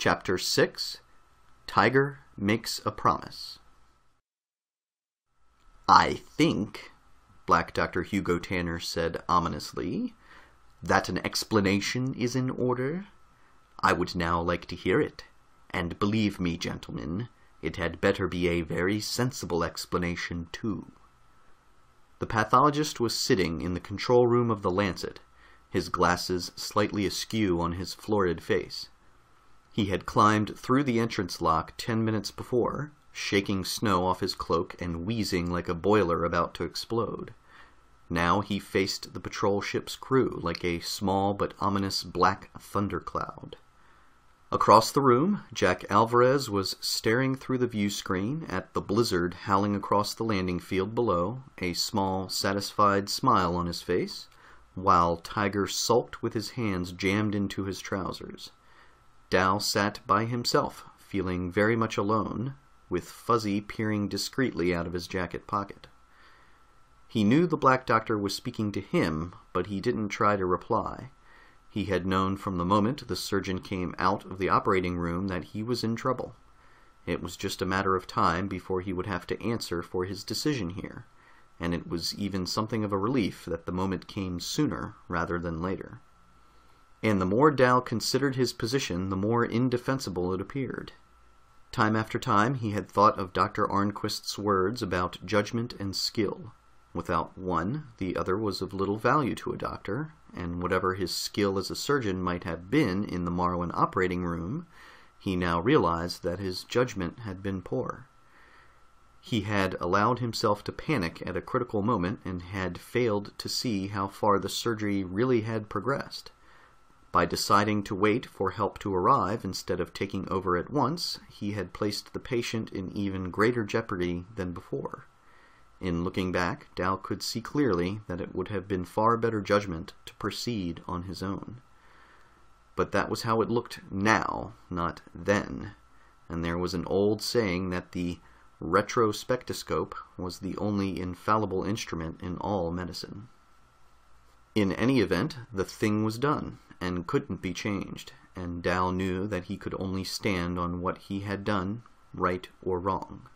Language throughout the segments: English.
Chapter 6 Tiger Makes a Promise. I think, Black Dr. Hugo Tanner said ominously, that an explanation is in order. I would now like to hear it, and believe me, gentlemen, it had better be a very sensible explanation, too. The pathologist was sitting in the control room of the Lancet, his glasses slightly askew on his florid face. He had climbed through the entrance lock ten minutes before, shaking snow off his cloak and wheezing like a boiler about to explode. Now he faced the patrol ship's crew like a small but ominous black thundercloud. Across the room, Jack Alvarez was staring through the view screen at the blizzard howling across the landing field below, a small, satisfied smile on his face, while Tiger sulked with his hands jammed into his trousers. Dal sat by himself, feeling very much alone, with Fuzzy peering discreetly out of his jacket pocket. He knew the Black Doctor was speaking to him, but he didn't try to reply. He had known from the moment the surgeon came out of the operating room that he was in trouble. It was just a matter of time before he would have to answer for his decision here, and it was even something of a relief that the moment came sooner rather than later. And the more Dal considered his position, the more indefensible it appeared. Time after time he had thought of Dr. Arnquist's words about judgment and skill. Without one, the other was of little value to a doctor, and whatever his skill as a surgeon might have been in the Moruan operating room, he now realized that his judgment had been poor. He had allowed himself to panic at a critical moment and had failed to see how far the surgery really had progressed. By deciding to wait for help to arrive instead of taking over at once, he had placed the patient in even greater jeopardy than before. In looking back, Dal could see clearly that it would have been far better judgment to proceed on his own. But that was how it looked now, not then, and there was an old saying that the retrospectoscope was the only infallible instrument in all medicine. In any event, the thing was done, and couldn't be changed, and Dal knew that he could only stand on what he had done, right or wrong.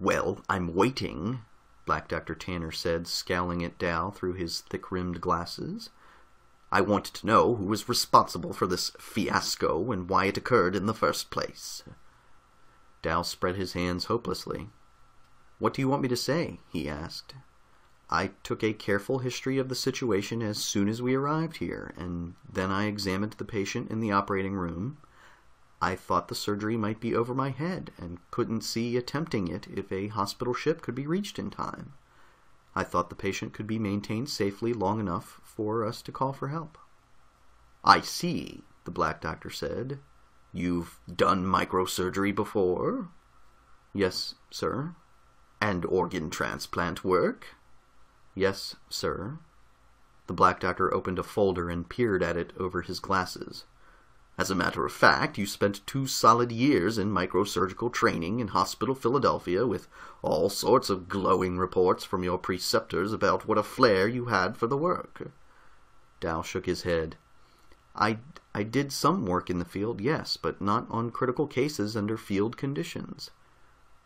Well, I'm waiting, Black Dr. Tanner said, scowling at Dal through his thick-rimmed glasses. I want to know who was responsible for this fiasco and why it occurred in the first place. Dal spread his hands hopelessly. What do you want me to say? he asked. I took a careful history of the situation as soon as we arrived here, and then I examined the patient in the operating room, I thought the surgery might be over my head, and couldn't see attempting it if a hospital ship could be reached in time. I thought the patient could be maintained safely long enough for us to call for help. I see, the Black Doctor said. You've done microsurgery before? Yes, sir. And organ transplant work? Yes, sir. The Black Doctor opened a folder and peered at it over his glasses. As a matter of fact, you spent two solid years in microsurgical training in Hospital Philadelphia with all sorts of glowing reports from your preceptors about what a flair you had for the work. Dal shook his head. I, I did some work in the field, yes, but not on critical cases under field conditions.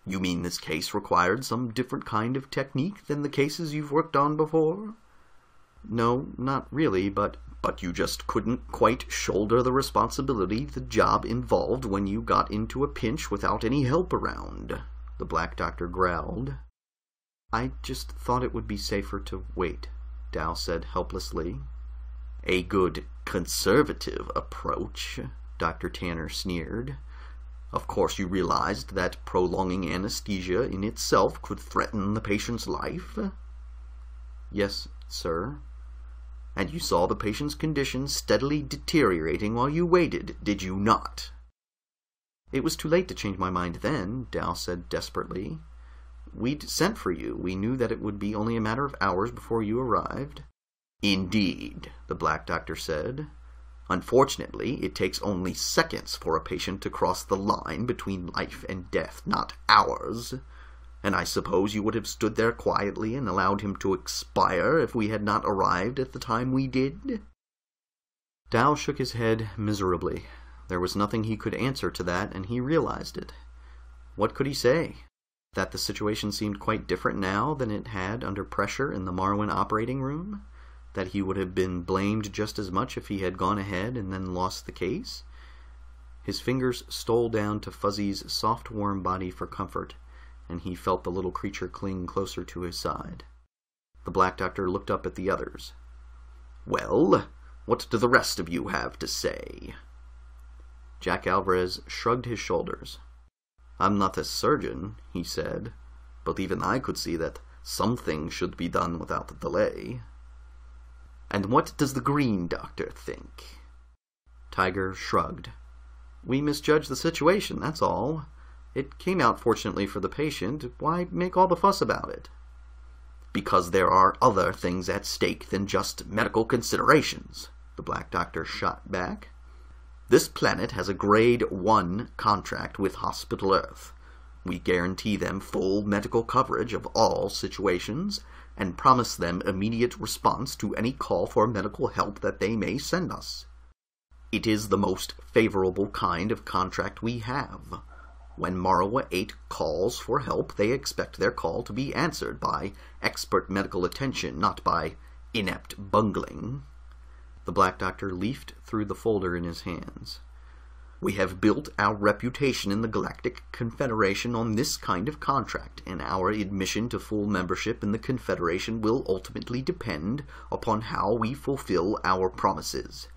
You mean this case required some different kind of technique than the cases you've worked on before? No, not really, but but you just couldn't quite shoulder the responsibility the job involved when you got into a pinch without any help around, the Black Doctor growled. I just thought it would be safer to wait, Dal said helplessly. A good conservative approach, Dr. Tanner sneered. Of course you realized that prolonging anesthesia in itself could threaten the patient's life? Yes, sir, and you saw the patient's condition steadily deteriorating while you waited, did you not? It was too late to change my mind then, Dal said desperately. We'd sent for you. We knew that it would be only a matter of hours before you arrived. Indeed, the Black Doctor said. Unfortunately, it takes only seconds for a patient to cross the line between life and death, not hours and I suppose you would have stood there quietly and allowed him to expire if we had not arrived at the time we did? Dal shook his head miserably. There was nothing he could answer to that, and he realized it. What could he say? That the situation seemed quite different now than it had under pressure in the Moruan operating room? That he would have been blamed just as much if he had gone ahead and then lost the case? His fingers stole down to Fuzzy's soft, warm body for comfort, and he felt the little creature cling closer to his side. The Black Doctor looked up at the others. Well, what do the rest of you have to say? Jack Alvarez shrugged his shoulders. I'm not a surgeon, he said, but even I could see that something should be done without delay. And what does the Green Doctor think? Tiger shrugged. We misjudged the situation, that's all. It came out fortunately for the patient. Why make all the fuss about it? Because there are other things at stake than just medical considerations, the Black Doctor shot back. This planet has a Grade 1 contract with Hospital Earth. We guarantee them full medical coverage of all situations and promise them immediate response to any call for medical help that they may send us. It is the most favorable kind of contract we have. When Morua 8 calls for help, they expect their call to be answered by expert medical attention, not by inept bungling. The Black Doctor leafed through the folder in his hands. We have built our reputation in the Galactic Confederation on this kind of contract, and our admission to full membership in the Confederation will ultimately depend upon how we fulfill our promises.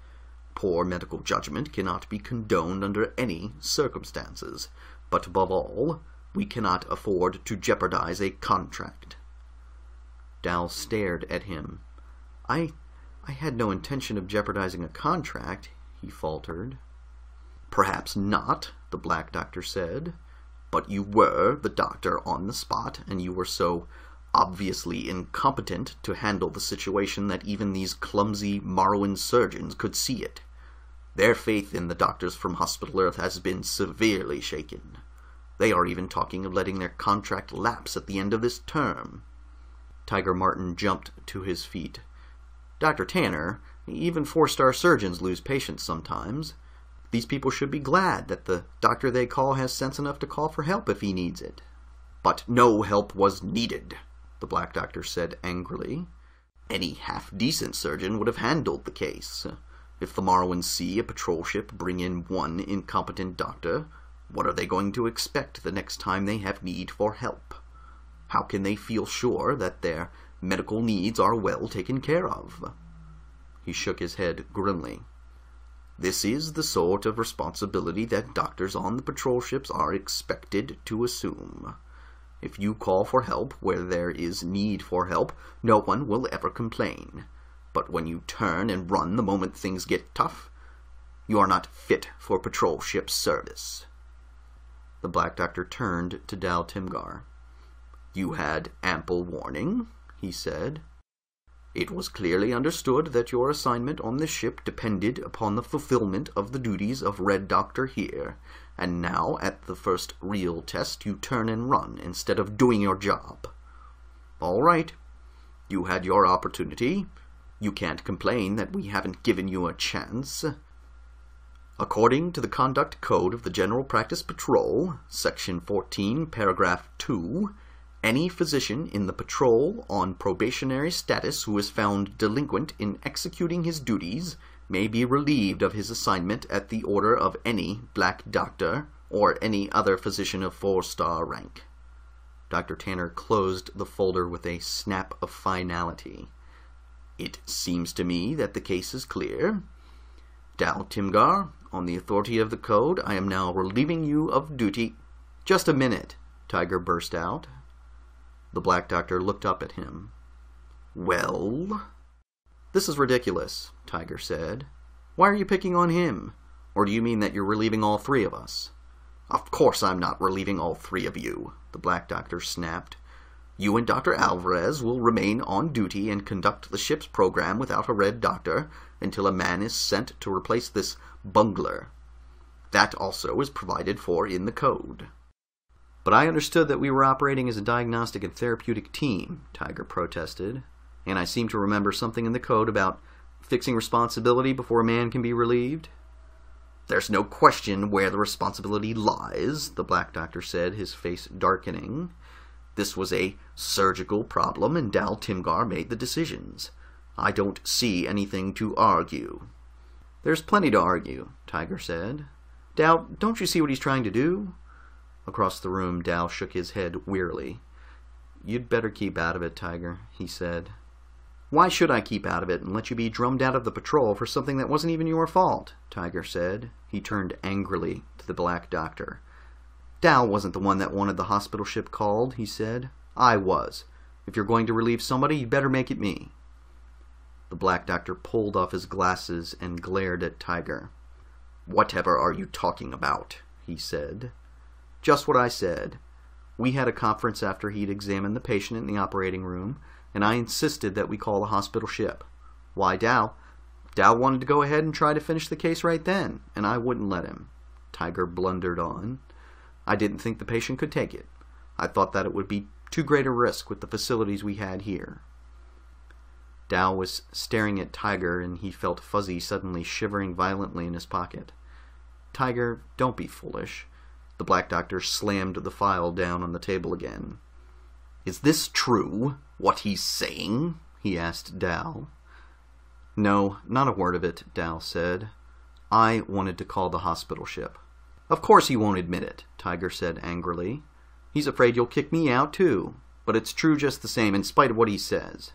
Poor medical judgment cannot be condoned under any circumstances, but above all, we cannot afford to jeopardize a contract. Dal stared at him. I I had no intention of jeopardizing a contract, he faltered. Perhaps not, the Black Doctor said, but you were the doctor on the spot, and you were so obviously incompetent to handle the situation that even these clumsy Moruan surgeons could see it. Their faith in the doctors from Hospital Earth has been severely shaken. They are even talking of letting their contract lapse at the end of this term. Tiger Martin jumped to his feet. Dr. Tanner, even four-star surgeons lose patients sometimes. These people should be glad that the doctor they call has sense enough to call for help if he needs it. But no help was needed, the Black Doctor said angrily. Any half-decent surgeon would have handled the case. If the Moruans see a patrol ship bring in one incompetent doctor, what are they going to expect the next time they have need for help? How can they feel sure that their medical needs are well taken care of. He shook his head grimly. This is the sort of responsibility that doctors on the patrol ships are expected to assume. If you call for help where there is need for help, no one will ever complain. But when you turn and run the moment things get tough, you are not fit for patrol ship service. The Black Doctor turned to Dal Timgar. You had ample warning he said. It was clearly understood that your assignment on this ship depended upon the fulfillment of the duties of Red Doctor here, and now, at the first real test, you turn and run instead of doing your job. All right. You had your opportunity. You can't complain that we haven't given you a chance. According to the Conduct Code of the General Practice Patrol, Section 14, Paragraph 2, any physician in the patrol on probationary status who is found delinquent in executing his duties may be relieved of his assignment at the order of any black doctor or any other physician of four-star rank. Dr. Tanner closed the folder with a snap of finality. It seems to me that the case is clear. Dal Timgar, on the authority of the code, I am now relieving you of duty. Just a minute, Tiger burst out. The Black Doctor looked up at him. Well? This is ridiculous, Tiger said. Why are you picking on him? Or do you mean that you're relieving all three of us? Of course I'm not relieving all three of you, the Black Doctor snapped. You and Dr. Alvarez will remain on duty and conduct the ship's program without a Red Doctor until a man is sent to replace this bungler. That also is provided for in the code. But I understood that we were operating as a diagnostic and therapeutic team, Tiger protested, and I seem to remember something in the code about fixing responsibility before a man can be relieved. There's no question where the responsibility lies, the Black Doctor said, his face darkening. This was a surgical problem, and Dal Timgar made the decisions. I don't see anything to argue. There's plenty to argue, Tiger said. Dal, don't you see what he's trying to do? Across the room, Dal shook his head wearily. You'd better keep out of it, Tiger, he said. Why should I keep out of it and let you be drummed out of the patrol for something that wasn't even your fault? Tiger said. He turned angrily to the Black Doctor. Dal wasn't the one that wanted the hospital ship called, he said. I was. If you're going to relieve somebody, you'd better make it me. The Black Doctor pulled off his glasses and glared at Tiger. Whatever are you talking about? he said. Just what I said. We had a conference after he'd examined the patient in the operating room, and I insisted that we call the hospital ship. Why, Dal? Dal wanted to go ahead and try to finish the case right then, and I wouldn't let him. Tiger blundered on. I didn't think the patient could take it. I thought that it would be too great a risk with the facilities we had here. Dal was staring at Tiger, and he felt Fuzzy suddenly shivering violently in his pocket. Tiger, don't be foolish. The Black Doctor slammed the file down on the table again. Is this true, what he's saying? he asked Dal. No, not a word of it, Dal said. I wanted to call the hospital ship. Of course he won't admit it, Tiger said angrily. He's afraid you'll kick me out too, but it's true just the same in spite of what he says.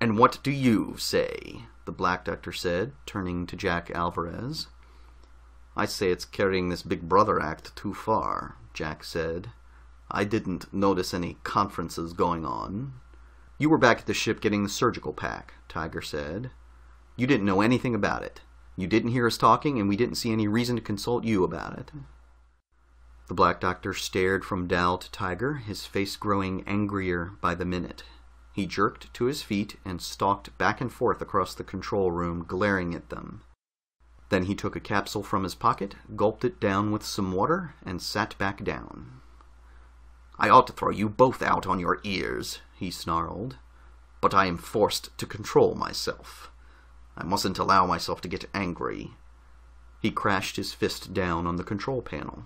And what do you say? the Black Doctor said, turning to Jack Alvarez. I say it's carrying this Big Brother act too far, Jack said. I didn't notice any conferences going on. You were back at the ship getting the surgical pack, Tiger said. You didn't know anything about it. You didn't hear us talking, and we didn't see any reason to consult you about it. The Black Doctor stared from Dal to Tiger, his face growing angrier by the minute. He jerked to his feet and stalked back and forth across the control room, glaring at them. Then he took a capsule from his pocket, gulped it down with some water, and sat back down. I ought to throw you both out on your ears, he snarled, but I am forced to control myself. I mustn't allow myself to get angry. He crashed his fist down on the control panel.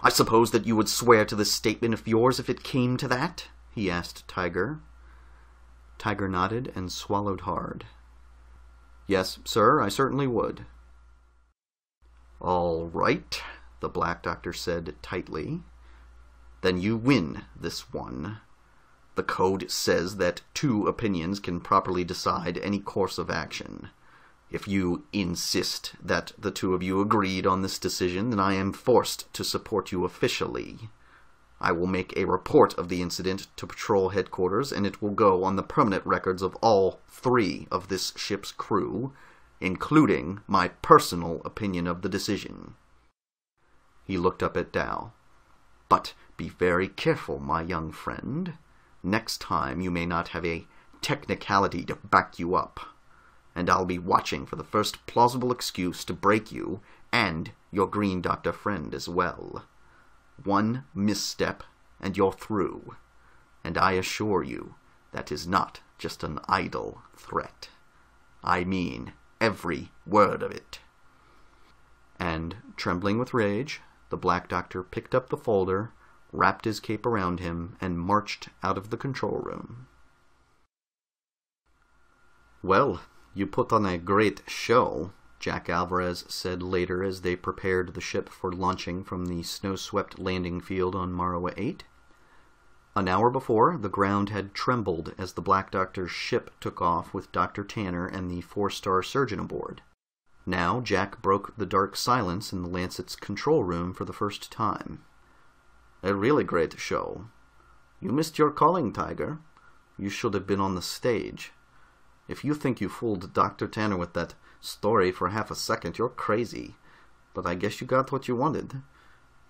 I suppose that you would swear to this statement of yours if it came to that? he asked Tiger. Tiger nodded and swallowed hard. Yes, sir, I certainly would. All right, the Black Doctor said tightly. Then you win this one. The code says that two opinions can properly decide any course of action. If you insist that the two of you agreed on this decision, then I am forced to support you officially. I will make a report of the incident to patrol headquarters, and it will go on the permanent records of all three of this ship's crew, including my personal opinion of the decision. He looked up at Dal. But be very careful, my young friend. Next time you may not have a technicality to back you up, and I'll be watching for the first plausible excuse to break you and your Green Doctor friend as well. One misstep and you're through, and I assure you that is not just an idle threat. I mean every word of it. And, trembling with rage, the Black Doctor picked up the folder wrapped his cape around him, and marched out of the control room. Well, you put on a great show, Jack Alvarez said later as they prepared the ship for launching from the snow-swept landing field on Morua 8. An hour before, the ground had trembled as the Black Doctor's ship took off with Dr. Tanner and the four-star surgeon aboard. Now Jack broke the dark silence in the Lancet's control room for the first time. A really great show. You missed your calling, Tiger. You should have been on the stage. If you think you fooled Dr. Tanner with that story for half a second, you're crazy. But I guess you got what you wanted.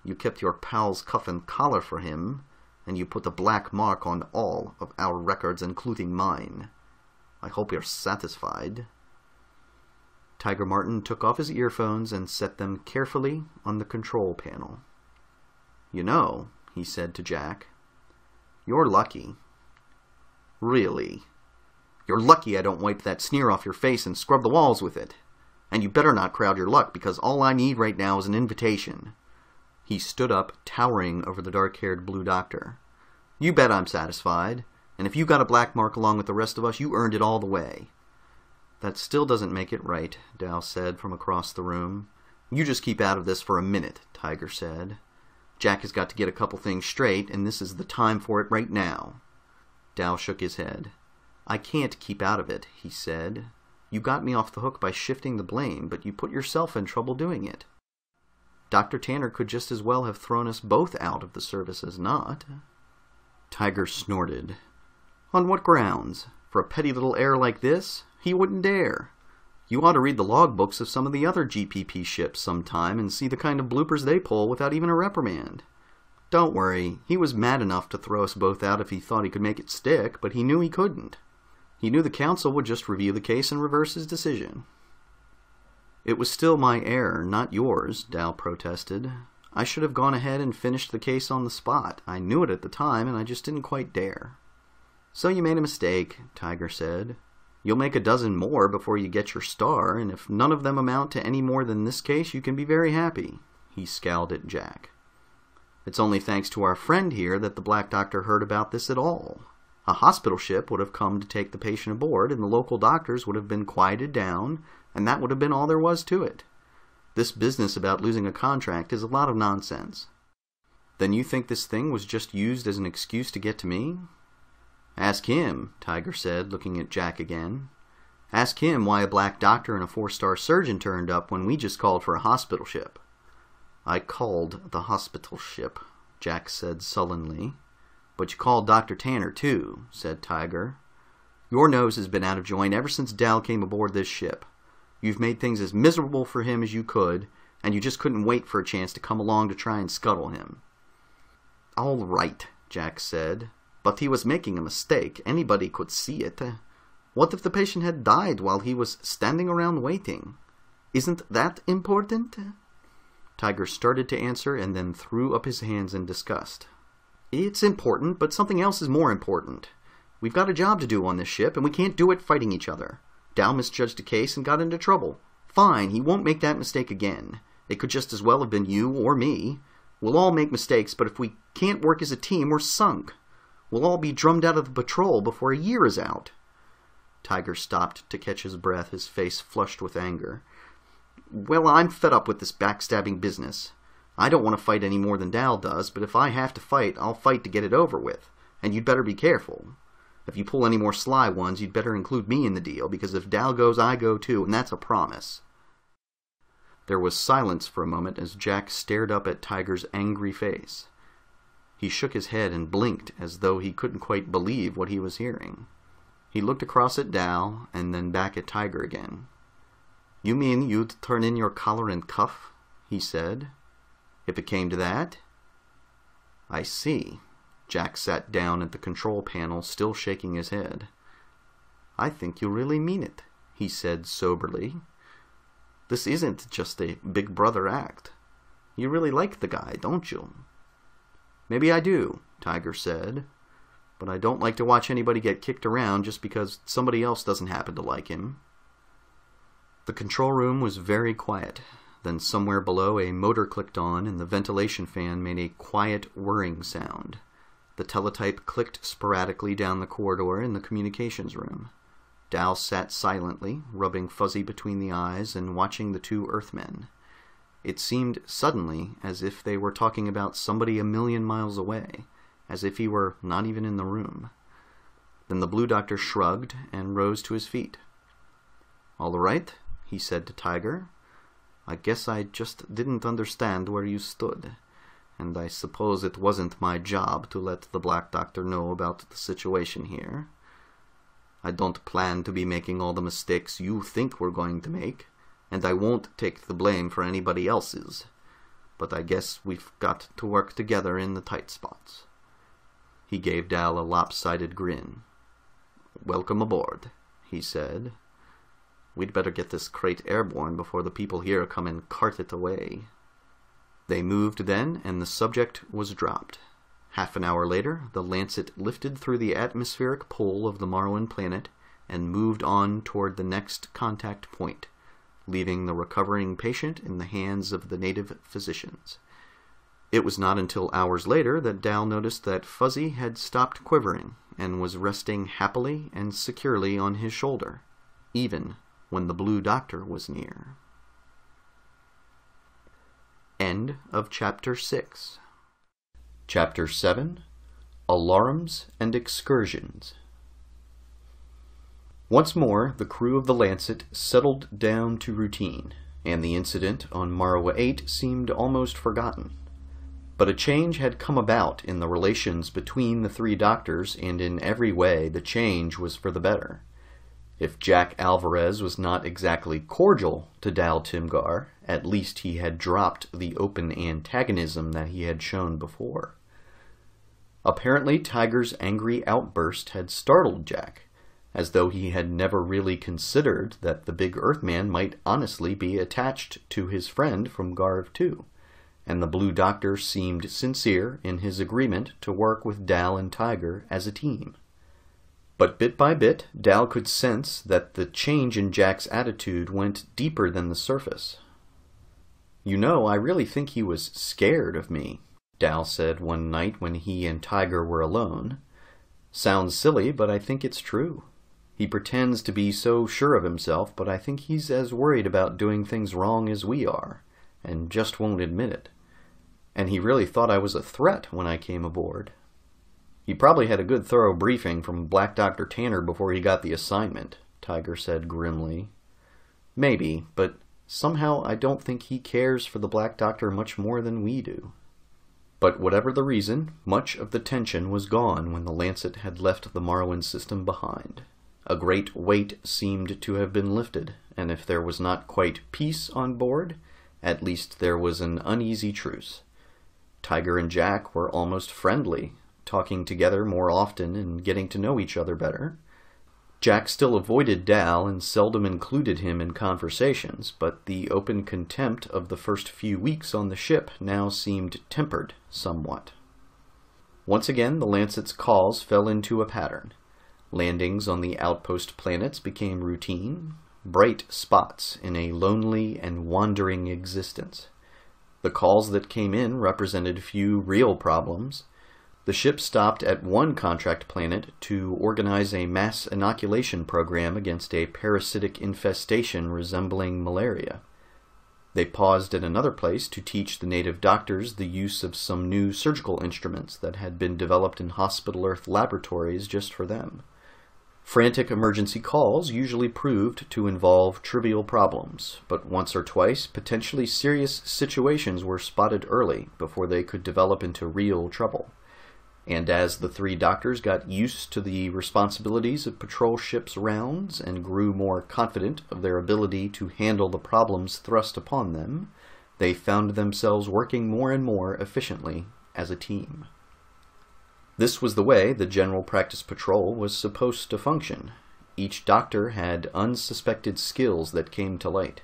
You kept your pal's cuff and collar for him, and you put a black mark on all of our records, including mine. I hope you're satisfied. Tiger Martin took off his earphones and set them carefully on the control panel. You know, he said to Jack, you're lucky. Really? You're lucky I don't wipe that sneer off your face and scrub the walls with it. And you better not crowd your luck, because all I need right now is an invitation. He stood up, towering over the dark-haired blue doctor. You bet I'm satisfied. And if you got a black mark along with the rest of us, you earned it all the way. That still doesn't make it right, Dal said from across the room. You just keep out of this for a minute, Tiger said. Jack has got to get a couple things straight, and this is the time for it right now. Dal shook his head. I can't keep out of it, he said. You got me off the hook by shifting the blame, but you put yourself in trouble doing it. Dr. Tanner could just as well have thrown us both out of the service as not. Tiger snorted. On what grounds? For a petty little error like this? He wouldn't dare. You ought to read the logbooks of some of the other GPP ships sometime and see the kind of bloopers they pull without even a reprimand. Don't worry, he was mad enough to throw us both out if he thought he could make it stick, but he knew he couldn't. He knew the council would just review the case and reverse his decision. It was still my error, not yours, Dal protested. I should have gone ahead and finished the case on the spot. I knew it at the time, and I just didn't quite dare. So you made a mistake, Tiger said. You'll make a dozen more before you get your star, and if none of them amount to any more than this case, you can be very happy. He scowled at Jack. It's only thanks to our friend here that the Black Doctor heard about this at all. A hospital ship would have come to take the patient aboard, and the local doctors would have been quieted down, and that would have been all there was to it. This business about losing a contract is a lot of nonsense. Then you think this thing was just used as an excuse to get to me? Ask him, Tiger said, looking at Jack again. Ask him why a black doctor and a four-star surgeon turned up when we just called for a hospital ship. I called the hospital ship, Jack said sullenly. But you called Dr. Tanner too, said Tiger. Your nose has been out of joint ever since Dal came aboard this ship. You've made things as miserable for him as you could, and you just couldn't wait for a chance to come along to try and scuttle him. All right, Jack said. But he was making a mistake. Anybody could see it. What if the patient had died while he was standing around waiting? Isn't that important? Tiger started to answer and then threw up his hands in disgust. It's important, but something else is more important. We've got a job to do on this ship, and we can't do it fighting each other. Dal misjudged a case and got into trouble. Fine, he won't make that mistake again. It could just as well have been you or me. We'll all make mistakes, but if we can't work as a team, we're sunk. We'll all be drummed out of the patrol before a year is out. Tiger stopped to catch his breath, his face flushed with anger. Well, I'm fed up with this backstabbing business. I don't want to fight any more than Dal does, but if I have to fight, I'll fight to get it over with. And you'd better be careful. If you pull any more sly ones, you'd better include me in the deal, because if Dal goes, I go too, and that's a promise. There was silence for a moment as Jack stared up at Tiger's angry face. He shook his head and blinked as though he couldn't quite believe what he was hearing. He looked across at Dal and then back at Tiger again. You mean you'd turn in your collar and cuff? he said. If it came to that? I see. Jack sat down at the control panel, still shaking his head. I think you really mean it, he said soberly. This isn't just a big brother act. You really like the guy, don't you? Maybe I do, Tiger said, but I don't like to watch anybody get kicked around just because somebody else doesn't happen to like him. The control room was very quiet. Then somewhere below a motor clicked on and the ventilation fan made a quiet whirring sound. The teletype clicked sporadically down the corridor in the communications room. Dal sat silently, rubbing Fuzzy between the eyes and watching the two Earthmen. It seemed suddenly as if they were talking about somebody a million miles away, as if he were not even in the room. Then the Blue Doctor shrugged and rose to his feet. All right, he said to Tiger. I guess I just didn't understand where you stood, and I suppose it wasn't my job to let the Black Doctor know about the situation here. I don't plan to be making all the mistakes you think we're going to make and I won't take the blame for anybody else's. But I guess we've got to work together in the tight spots. He gave Dal a lopsided grin. Welcome aboard, he said. We'd better get this crate airborne before the people here come and cart it away. They moved then, and the subject was dropped. Half an hour later, the Lancet lifted through the atmospheric pole of the Moruan planet and moved on toward the next contact point, leaving the recovering patient in the hands of the native physicians. It was not until hours later that Dal noticed that Fuzzy had stopped quivering and was resting happily and securely on his shoulder, even when the Blue Doctor was near. End of Chapter 6 Chapter 7 Alarms and Excursions Once more, the crew of the Lancet settled down to routine, and the incident on Morua 8 seemed almost forgotten. But a change had come about in the relations between the three doctors, and in every way the change was for the better. If Jack Alvarez was not exactly cordial to Dal Timgar, at least he had dropped the open antagonism that he had shown before. Apparently, Tiger's angry outburst had startled Jack, as though he had never really considered that the big Earthman might honestly be attached to his friend from Garv 2 and the Blue Doctor seemed sincere in his agreement to work with Dal and Tiger as a team. But bit by bit, Dal could sense that the change in Jack's attitude went deeper than the surface. You know, I really think he was scared of me, Dal said one night when he and Tiger were alone. Sounds silly, but I think it's true. He pretends to be so sure of himself, but I think he's as worried about doing things wrong as we are, and just won't admit it and he really thought I was a threat when I came aboard. He probably had a good thorough briefing from Black Dr. Tanner before he got the assignment, Tiger said grimly. Maybe, but somehow I don't think he cares for the Black Doctor much more than we do. But whatever the reason, much of the tension was gone when the Lancet had left the Moruan system behind. A great weight seemed to have been lifted, and if there was not quite peace on board, at least there was an uneasy truce. Tiger and Jack were almost friendly, talking together more often and getting to know each other better. Jack still avoided Dal and seldom included him in conversations, but the open contempt of the first few weeks on the ship now seemed tempered somewhat. Once again, the Lancet's calls fell into a pattern. Landings on the outpost planets became routine, bright spots in a lonely and wandering existence. The calls that came in represented few real problems. The ship stopped at one contract planet to organize a mass inoculation program against a parasitic infestation resembling malaria. They paused at another place to teach the native doctors the use of some new surgical instruments that had been developed in Hospital Earth laboratories just for them. Frantic emergency calls usually proved to involve trivial problems, but once or twice potentially serious situations were spotted early before they could develop into real trouble. And as the three doctors got used to the responsibilities of patrol ships' rounds and grew more confident of their ability to handle the problems thrust upon them, they found themselves working more and more efficiently as a team. This was the way the General Practice Patrol was supposed to function. Each doctor had unsuspected skills that came to light.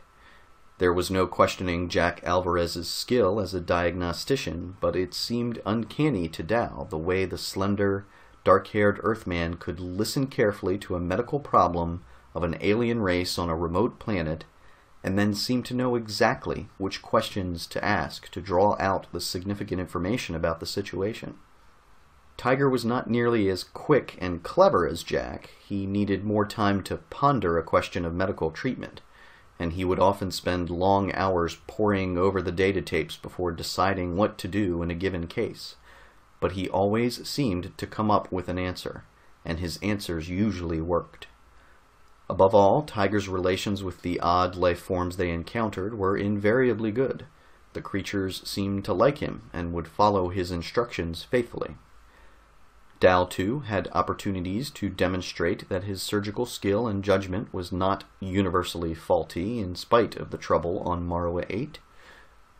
There was no questioning Jack Alvarez's skill as a diagnostician, but it seemed uncanny to Dal the way the slender, dark-haired Earthman could listen carefully to a medical problem of an alien race on a remote planet and then seem to know exactly which questions to ask to draw out the significant information about the situation. Tiger was not nearly as quick and clever as Jack. He needed more time to ponder a question of medical treatment, and he would often spend long hours poring over the data tapes before deciding what to do in a given case. But he always seemed to come up with an answer, and his answers usually worked. Above all, Tiger's relations with the odd life forms they encountered were invariably good. The creatures seemed to like him and would follow his instructions faithfully. Dal, too, had opportunities to demonstrate that his surgical skill and judgment was not universally faulty in spite of the trouble on Morua 8.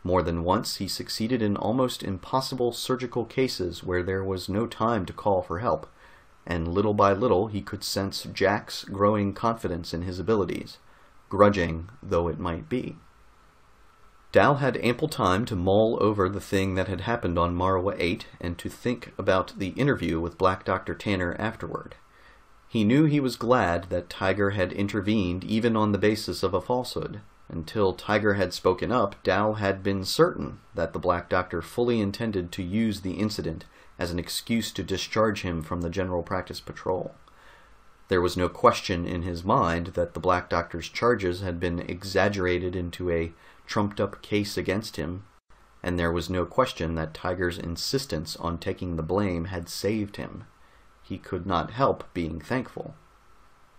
More than once he succeeded in almost impossible surgical cases where there was no time to call for help, and little by little he could sense Jack's growing confidence in his abilities, grudging though it might be. Dal had ample time to mull over the thing that had happened on Morua 8 and to think about the interview with Black Dr. Tanner afterward. He knew he was glad that Tiger had intervened even on the basis of a falsehood, Until Tiger had spoken up, Dal had been certain that the Black Doctor fully intended to use the incident as an excuse to discharge him from the General Practice Patrol. There was no question in his mind that the Black Doctor's charges had been exaggerated into a trumped up case against him, and there was no question that Tiger's insistence on taking the blame had saved him. He could not help being thankful.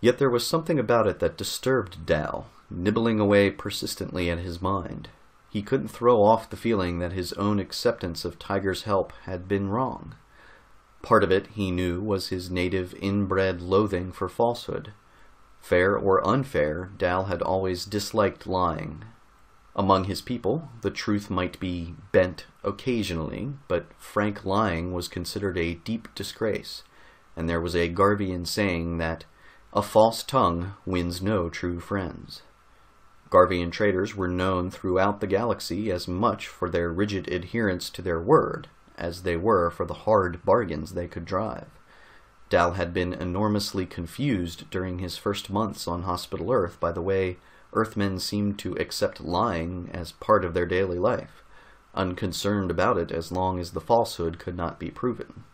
Yet there was something about it that disturbed Dal, nibbling away persistently at his mind. He couldn't throw off the feeling that his own acceptance of Tiger's help had been wrong. Part of it, he knew, was his native inbred loathing for falsehood. Fair or unfair, Dal had always disliked lying. Among his people, the truth might be bent occasionally, but frank lying was considered a deep disgrace, and there was a Garvian saying that a false tongue wins no true friends. Garvian traders were known throughout the galaxy as much for their rigid adherence to their word as they were for the hard bargains they could drive. Dal had been enormously confused during his first months on Hospital Earth by the way Earthmen seemed to accept lying as part of their daily life, unconcerned about it as long as the falsehood could not be proven.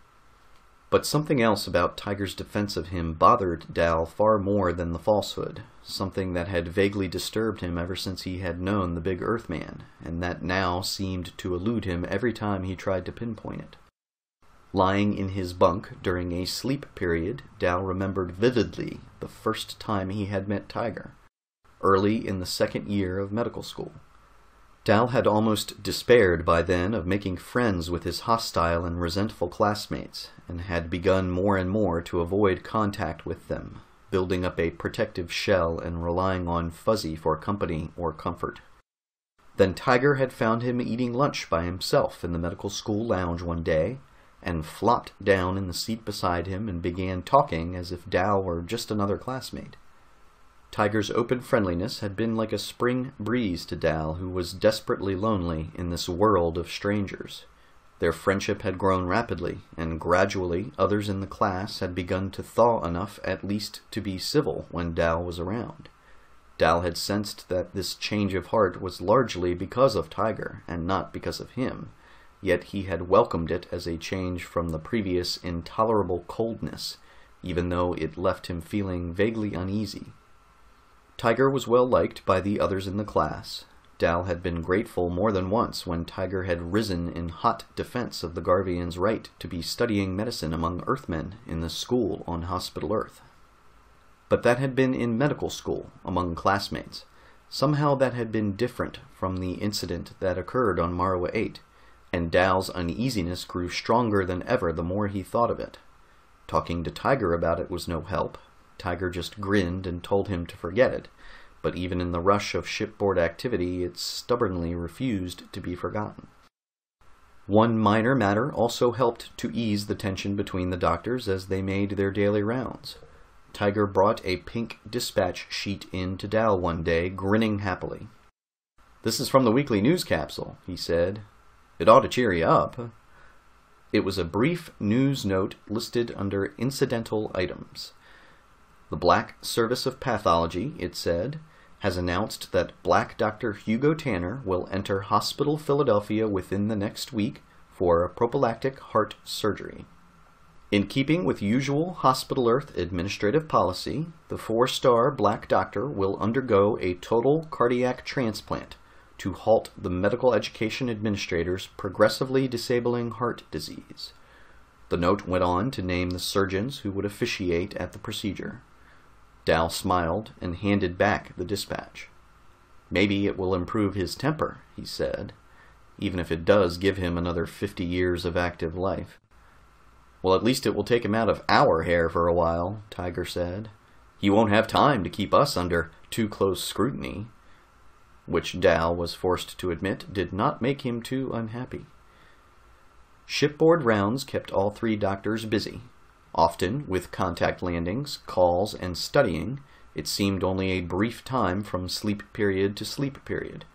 But something else about Tiger's defense of him bothered Dal far more than the falsehood, something that had vaguely disturbed him ever since he had known the big Earthman, and that now seemed to elude him every time he tried to pinpoint it. Lying in his bunk during a sleep period, Dal remembered vividly the first time he had met Tiger, early in the second year of medical school. Dal had almost despaired by then of making friends with his hostile and resentful classmates, and had begun more and more to avoid contact with them, building up a protective shell and relying on Fuzzy for company or comfort. Then Tiger had found him eating lunch by himself in the medical school lounge one day, and flopped down in the seat beside him and began talking as if Dal were just another classmate. Tiger's open friendliness had been like a spring breeze to Dal, who was desperately lonely in this world of strangers. Their friendship had grown rapidly, and gradually others in the class had begun to thaw enough at least to be civil when Dal was around. Dal had sensed that this change of heart was largely because of Tiger, and not because of him, yet he had welcomed it as a change from the previous intolerable coldness, even though it left him feeling vaguely uneasy. Tiger was well liked by the others in the class. Dal had been grateful more than once when Tiger had risen in hot defense of the Garvian's right to be studying medicine among Earthmen in the school on Hospital Earth. But that had been in medical school, among classmates. Somehow that had been different from the incident that occurred on Morua 8, and Dal's uneasiness grew stronger than ever the more he thought of it. Talking to Tiger about it was no help, Tiger just grinned and told him to forget it, but even in the rush of shipboard activity, it stubbornly refused to be forgotten. One minor matter also helped to ease the tension between the doctors as they made their daily rounds. Tiger brought a pink dispatch sheet in to Dal one day, grinning happily. This is from the weekly news capsule, he said. It ought to cheer you up. It was a brief news note listed under incidental items. The Black Service of Pathology, it said, has announced that Black Dr. Hugo Tanner will enter Hospital Philadelphia within the next week for a prophylactic heart surgery. In keeping with usual Hospital Earth administrative policy, the four star Black Doctor will undergo a total cardiac transplant to halt the medical education administrator's progressively disabling heart disease. The note went on to name the surgeons who would officiate at the procedure. Dal smiled and handed back the dispatch. Maybe it will improve his temper, he said, even if it does give him another fifty years of active life. Well, at least it will take him out of our hair for a while, Tiger said. He won't have time to keep us under too close scrutiny. Which Dal was forced to admit did not make him too unhappy. Shipboard rounds kept all three doctors busy, Often, with contact landings, calls, and studying, it seemed only a brief time from sleep period to sleep period,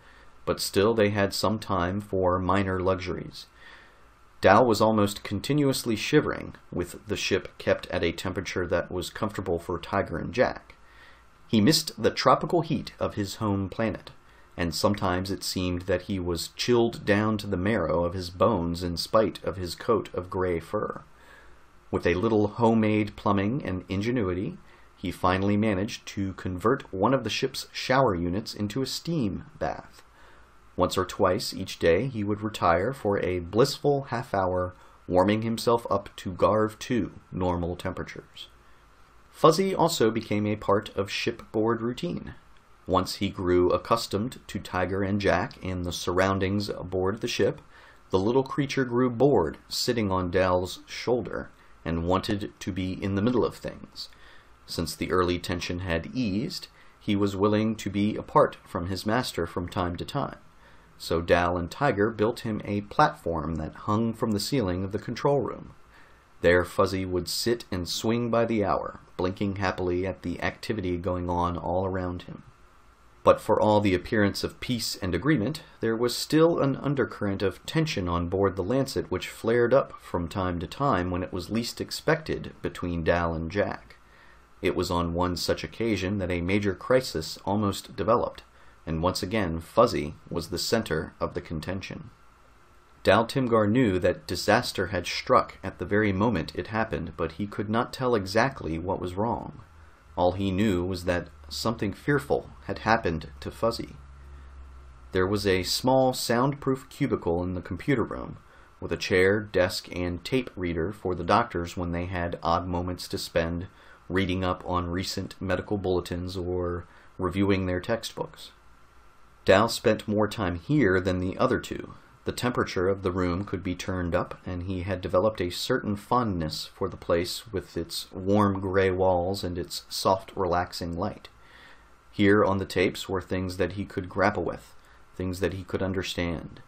but still they had some time for minor luxuries. Dal was almost continuously shivering, with the ship kept at a temperature that was comfortable for Tiger and Jack. He missed the tropical heat of his home planet, and sometimes it seemed that he was chilled down to the marrow of his bones in spite of his coat of gray fur. With a little homemade plumbing and ingenuity, he finally managed to convert one of the ship's shower units into a steam bath. Once or twice each day he would retire for a blissful half hour, warming himself up to Garv 2 normal temperatures. Fuzzy also became a part of shipboard routine. Once he grew accustomed to Tiger and Jack and the surroundings aboard the ship, the little creature grew bored sitting on Dal's shoulder and wanted to be in the middle of things. Since the early tension had eased, he was willing to be apart from his master from time to time. So Dal and Tiger built him a platform that hung from the ceiling of the control room. There Fuzzy would sit and swing by the hour, blinking happily at the activity going on all around him. But for all the appearance of peace and agreement, there was still an undercurrent of tension on board the Lancet which flared up from time to time when it was least expected between Dal and Jack. It was on one such occasion that a major crisis almost developed, and once again Fuzzy was the center of the contention. Dal Timgar knew that disaster had struck at the very moment it happened, but he could not tell exactly what was wrong. All he knew was that something fearful had happened to Fuzzy. There was a small soundproof cubicle in the computer room, with a chair, desk, and tape reader for the doctors when they had odd moments to spend reading up on recent medical bulletins or reviewing their textbooks. Dal spent more time here than the other two. The temperature of the room could be turned up, and he had developed a certain fondness for the place with its warm gray walls and its soft, relaxing light. Here on the tapes were things that he could grapple with, things that he could understand.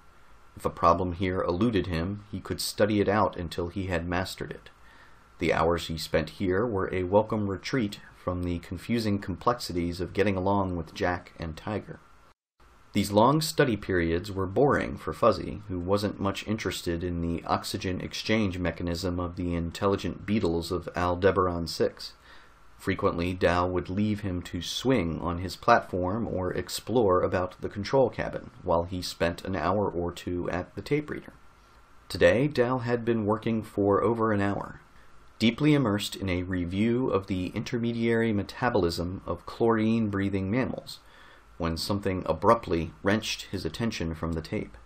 If a problem here eluded him, he could study it out until he had mastered it. The hours he spent here were a welcome retreat from the confusing complexities of getting along with Jack and Tiger. These long study periods were boring for Fuzzy, who wasn't much interested in the oxygen exchange mechanism of the intelligent beetles of Aldebaran 6. Frequently, Dal would leave him to swing on his platform or explore about the control cabin, while he spent an hour or two at the tape reader. Today, Dal had been working for over an hour, deeply immersed in a review of the intermediary metabolism of chlorine-breathing mammals, when something abruptly wrenched his attention from the tape.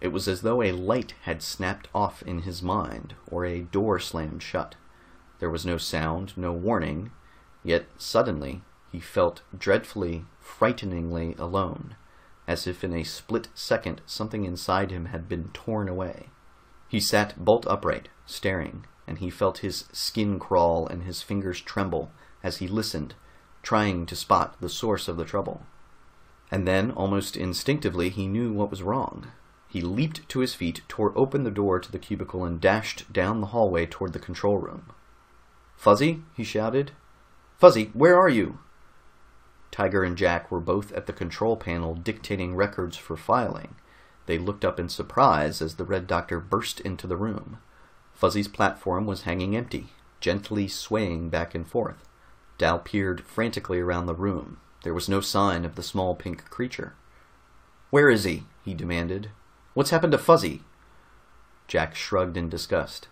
It was as though a light had snapped off in his mind, or a door slammed shut. There was no sound, no warning, yet suddenly he felt dreadfully, frighteningly alone, as if in a split second something inside him had been torn away. He sat bolt upright, staring, and he felt his skin crawl and his fingers tremble as he listened, trying to spot the source of the trouble. And then, almost instinctively, he knew what was wrong. He leaped to his feet, tore open the door to the cubicle, and dashed down the hallway toward the control room. Fuzzy, he shouted. Fuzzy, where are you? Tiger and Jack were both at the control panel dictating records for filing. They looked up in surprise as the Red Doctor burst into the room. Fuzzy's platform was hanging empty, gently swaying back and forth. Dal peered frantically around the room. There was no sign of the small pink creature. Where is he? he demanded. What's happened to Fuzzy? Jack shrugged in disgust.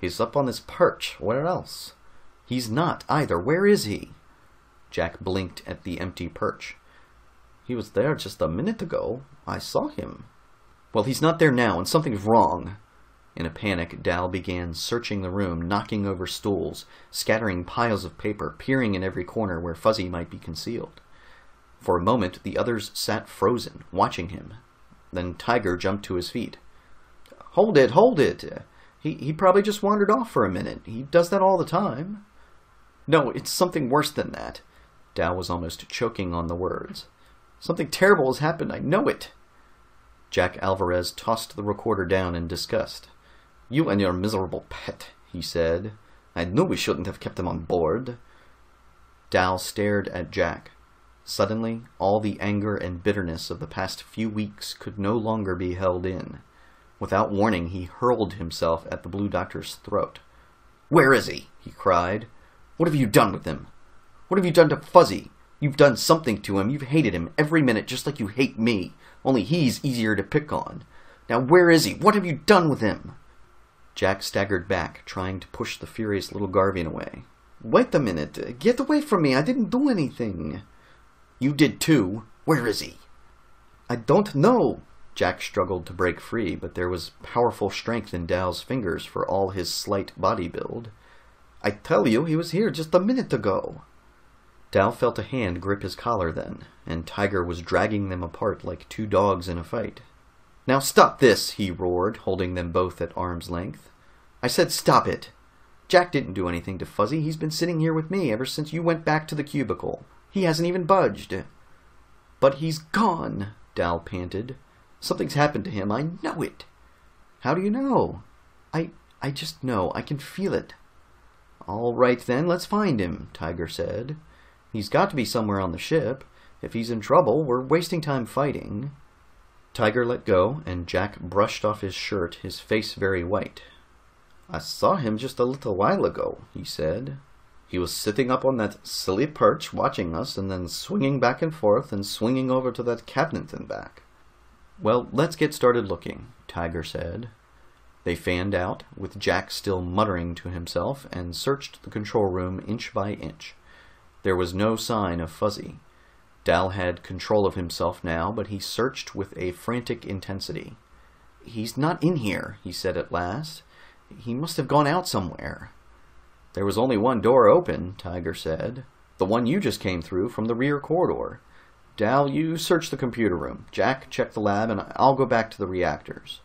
He's up on his perch. Where else? He's not either. Where is he? Jack blinked at the empty perch. He was there just a minute ago. I saw him. Well, he's not there now, and something's wrong. In a panic, Dal began searching the room, knocking over stools, scattering piles of paper, peering in every corner where Fuzzy might be concealed. For a moment, the others sat frozen, watching him. Then Tiger jumped to his feet. Hold it, hold it! He, he probably just wandered off for a minute. He does that all the time. No, it's something worse than that. Dal was almost choking on the words. Something terrible has happened, I know it. Jack Alvarez tossed the recorder down in disgust. You and your miserable pet, he said. I knew we shouldn't have kept him on board. Dal stared at Jack. Suddenly, all the anger and bitterness of the past few weeks could no longer be held in. Without warning, he hurled himself at the Blue Doctor's throat. Where is he? he cried. What have you done with him? What have you done to Fuzzy? You've done something to him. You've hated him every minute just like you hate me. Only he's easier to pick on. Now where is he? What have you done with him? Jack staggered back, trying to push the furious little Garvian away. Wait a minute. Get away from me. I didn't do anything. You did too. Where is he? I don't know. Jack struggled to break free, but there was powerful strength in Dal's fingers for all his slight body build. I tell you, he was here just a minute ago. Dal felt a hand grip his collar then, and Tiger was dragging them apart like two dogs in a fight. Now stop this, he roared, holding them both at arm's length. I said stop it. Jack didn't do anything to Fuzzy. He's been sitting here with me ever since you went back to the cubicle. He hasn't even budged. But he's gone, Dal panted. Something's happened to him. I know it. How do you know? I I just know. I can feel it. All right then, let's find him, Tiger said. He's got to be somewhere on the ship. If he's in trouble, we're wasting time fighting. Tiger let go, and Jack brushed off his shirt, his face very white. I saw him just a little while ago, he said. He was sitting up on that silly perch watching us, and then swinging back and forth and swinging over to that cabinet and back. Well, let's get started looking, Tiger said. They fanned out, with Jack still muttering to himself, and searched the control room inch by inch. There was no sign of Fuzzy. Dal had control of himself now, but he searched with a frantic intensity. He's not in here, he said at last. He must have gone out somewhere. There was only one door open, Tiger said. The one you just came through from the rear corridor. Dal, you search the computer room. Jack, check the lab, and I'll go back to the reactors.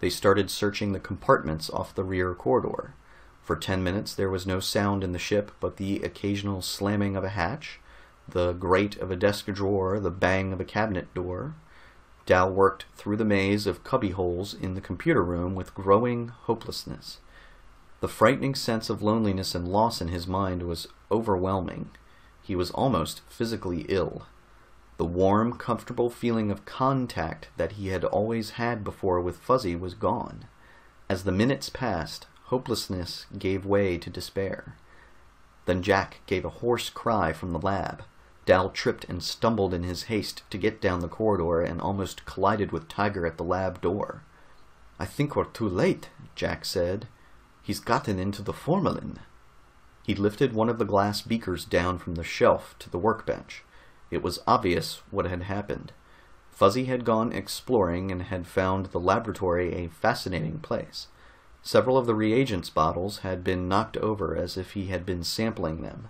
They started searching the compartments off the rear corridor. For ten minutes there was no sound in the ship but the occasional slamming of a hatch, the grate of a desk drawer, the bang of a cabinet door. Dal worked through the maze of cubbyholes in the computer room with growing hopelessness. The frightening sense of loneliness and loss in his mind was overwhelming. He was almost physically ill. The warm, comfortable feeling of contact that he had always had before with Fuzzy was gone. As the minutes passed, hopelessness gave way to despair. Then Jack gave a hoarse cry from the lab. Dal tripped and stumbled in his haste to get down the corridor and almost collided with Tiger at the lab door. I think we're too late, Jack said. He's gotten into the formalin. He lifted one of the glass beakers down from the shelf to the workbench. It was obvious what had happened. Fuzzy had gone exploring and had found the laboratory a fascinating place. Several of the reagents bottles had been knocked over as if he had been sampling them.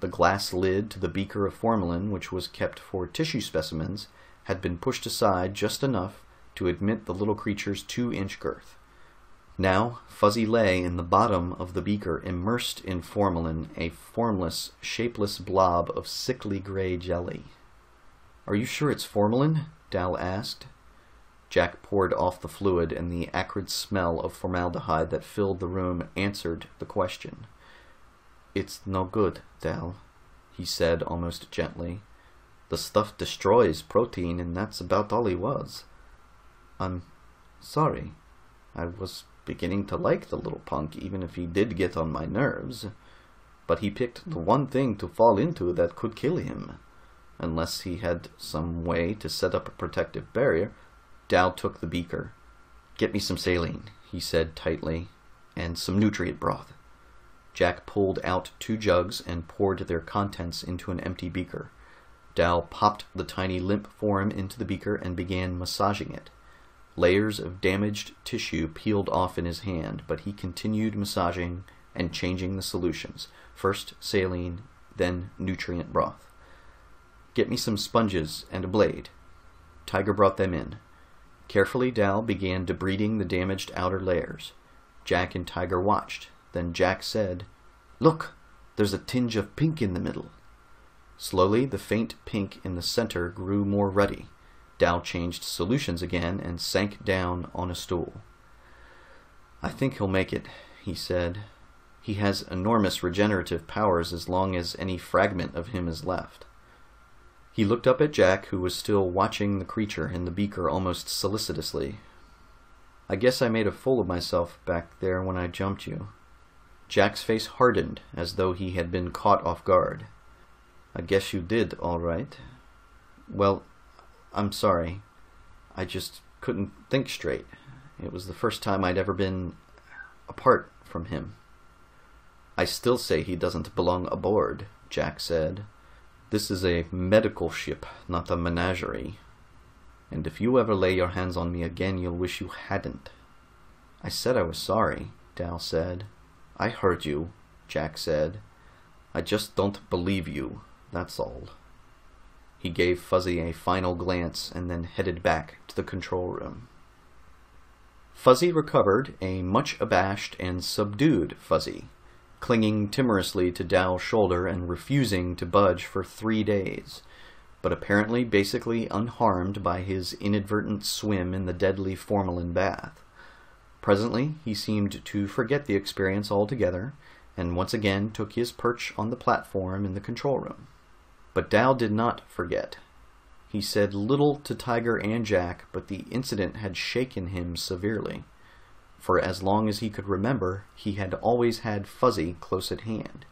The glass lid to the beaker of formalin, which was kept for tissue specimens, had been pushed aside just enough to admit the little creature's two-inch girth. Now Fuzzy lay in the bottom of the beaker, immersed in formalin, a formless, shapeless blob of sickly gray jelly. Are you sure it's formalin? Dal asked. Jack poured off the fluid, and the acrid smell of formaldehyde that filled the room answered the question. It's no good, Dal, he said almost gently. The stuff destroys protein, and that's about all he was. I'm sorry. I was beginning to like the little punk, even if he did get on my nerves. But he picked the one thing to fall into that could kill him. Unless he had some way to set up a protective barrier. Dal took the beaker. Get me some saline, he said tightly, and some nutrient broth. Jack pulled out two jugs and poured their contents into an empty beaker. Dal popped the tiny limp form into the beaker and began massaging it. Layers of damaged tissue peeled off in his hand, but he continued massaging and changing the solutions. First saline, then nutrient broth. Get me some sponges and a blade. Tiger brought them in. Carefully, Dal began debriding the damaged outer layers. Jack and Tiger watched, then Jack said, Look, there's a tinge of pink in the middle. Slowly, the faint pink in the center grew more ruddy. Dal changed solutions again and sank down on a stool. I think he'll make it, he said. He has enormous regenerative powers as long as any fragment of him is left. He looked up at Jack, who was still watching the creature in the beaker almost solicitously. I guess I made a fool of myself back there when I jumped you. Jack's face hardened as though he had been caught off guard. I guess you did, all right. Well, I'm sorry. I just couldn't think straight. It was the first time I'd ever been apart from him. I still say he doesn't belong aboard, Jack said. This is a medical ship, not a menagerie. And if you ever lay your hands on me again, you'll wish you hadn't. I said I was sorry, Dal said. I heard you, Jack said. I just don't believe you, that's all. He gave Fuzzy a final glance and then headed back to the control room. Fuzzy recovered, a much abashed and subdued Fuzzy, clinging timorously to Dal's shoulder and refusing to budge for three days, but apparently basically unharmed by his inadvertent swim in the deadly formalin bath. Presently, he seemed to forget the experience altogether, and once again took his perch on the platform in the control room. But Dal did not forget. He said little to Tiger and Jack, but the incident had shaken him severely. For as long as he could remember, he had always had Fuzzy close at hand.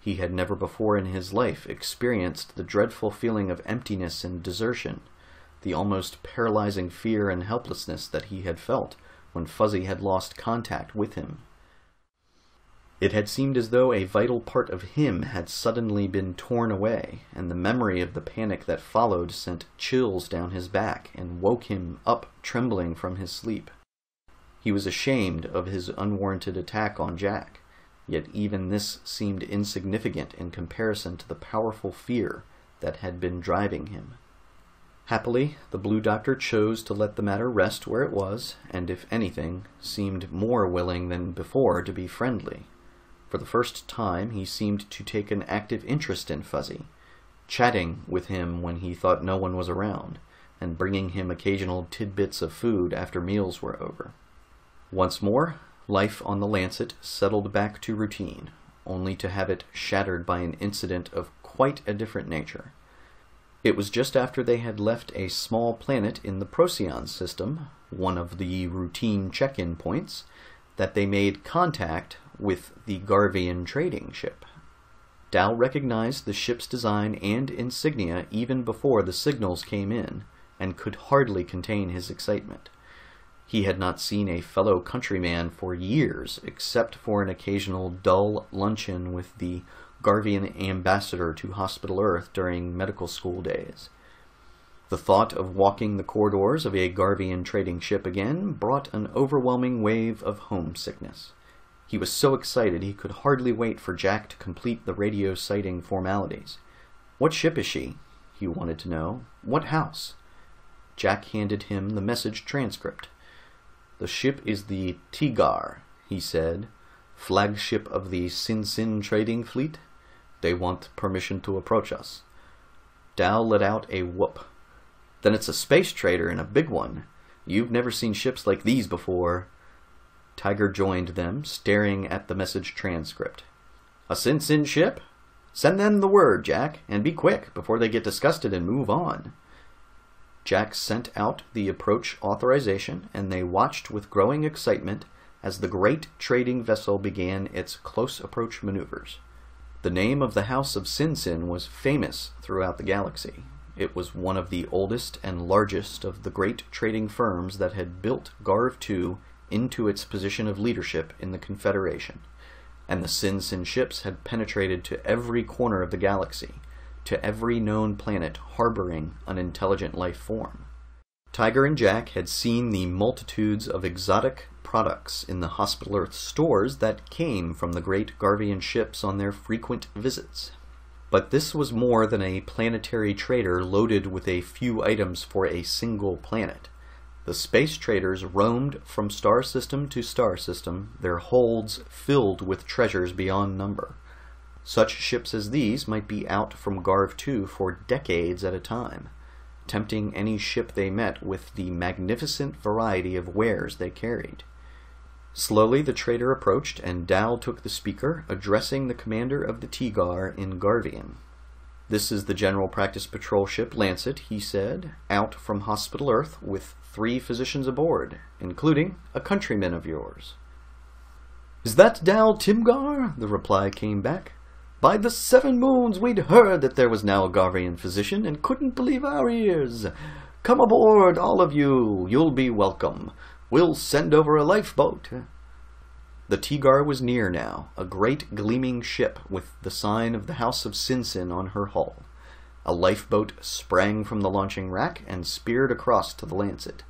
He had never before in his life experienced the dreadful feeling of emptiness and desertion, the almost paralyzing fear and helplessness that he had felt when Fuzzy had lost contact with him. It had seemed as though a vital part of him had suddenly been torn away, and the memory of the panic that followed sent chills down his back and woke him up trembling from his sleep. He was ashamed of his unwarranted attack on Jack, yet even this seemed insignificant in comparison to the powerful fear that had been driving him. Happily, the Blue Doctor chose to let the matter rest where it was, and if anything, seemed more willing than before to be friendly. For the first time, he seemed to take an active interest in Fuzzy, chatting with him when he thought no one was around, and bringing him occasional tidbits of food after meals were over. Once more, life on the Lancet settled back to routine, only to have it shattered by an incident of quite a different nature. It was just after they had left a small planet in the Procyon system, one of the routine check-in points, that they made contact with the Garvian trading ship. Dal recognized the ship's design and insignia even before the signals came in, and could hardly contain his excitement. He had not seen a fellow countryman for years, except for an occasional dull luncheon with the Garvian ambassador to Hospital Earth during medical school days. The thought of walking the corridors of a Garvian trading ship again brought an overwhelming wave of homesickness. He was so excited he could hardly wait for Jack to complete the radio sighting formalities. What ship is she? He wanted to know. What house? Jack handed him the message transcript. The ship is the Tigar, he said, flagship of the Sinsin trading fleet. They want permission to approach us. Dal let out a whoop. Then it's a space trader and a big one. You've never seen ships like these before. Tiger joined them, staring at the message transcript. A Sinsin ship? Send them the word, Jack, and be quick before they get disgusted and move on. Jack sent out the approach authorization, and they watched with growing excitement as the great trading vessel began its close approach maneuvers. The name of the House of Sinsin was famous throughout the galaxy. It was one of the oldest and largest of the great trading firms that had built Garv II into its position of leadership in the Confederation, and the Sinsin ships had penetrated to every corner of the galaxy, to every known planet harboring an intelligent life form. Tiger and Jack had seen the multitudes of exotic products in the Hospital Earth stores that came from the great Garvian ships on their frequent visits. But this was more than a planetary trader loaded with a few items for a single planet. The space traders roamed from star system to star system, their holds filled with treasures beyond number. Such ships as these might be out from Garv 2 for decades at a time, tempting any ship they met with the magnificent variety of wares they carried. Slowly the trader approached, and Dal took the speaker, addressing the commander of the Tigar in Garvian. This is the General Practice Patrol ship Lancet, he said, out from Hospital Earth with three physicians aboard, including a countryman of yours. Is that Dal Timgar? The reply came back. By the seven moons, we'd heard that there was now a Garvian physician and couldn't believe our ears. Come aboard, all of you. You'll be welcome. We'll send over a lifeboat. The Tigar was near now, a great gleaming ship with the sign of the House of Sinsin on her hull. A lifeboat sprang from the launching rack and speared across to the Lancet.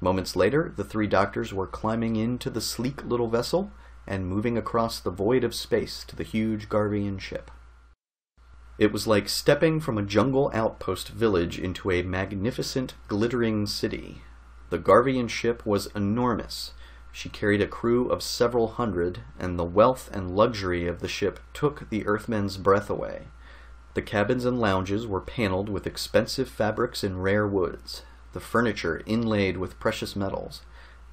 Moments later, the three doctors were climbing into the sleek little vessel and moving across the void of space to the huge Garvian ship. It was like stepping from a jungle outpost village into a magnificent, glittering city. The Garvian ship was enormous. She carried a crew of several hundred, and the wealth and luxury of the ship took the Earthmen's breath away. The cabins and lounges were paneled with expensive fabrics and rare woods, the furniture inlaid with precious metals.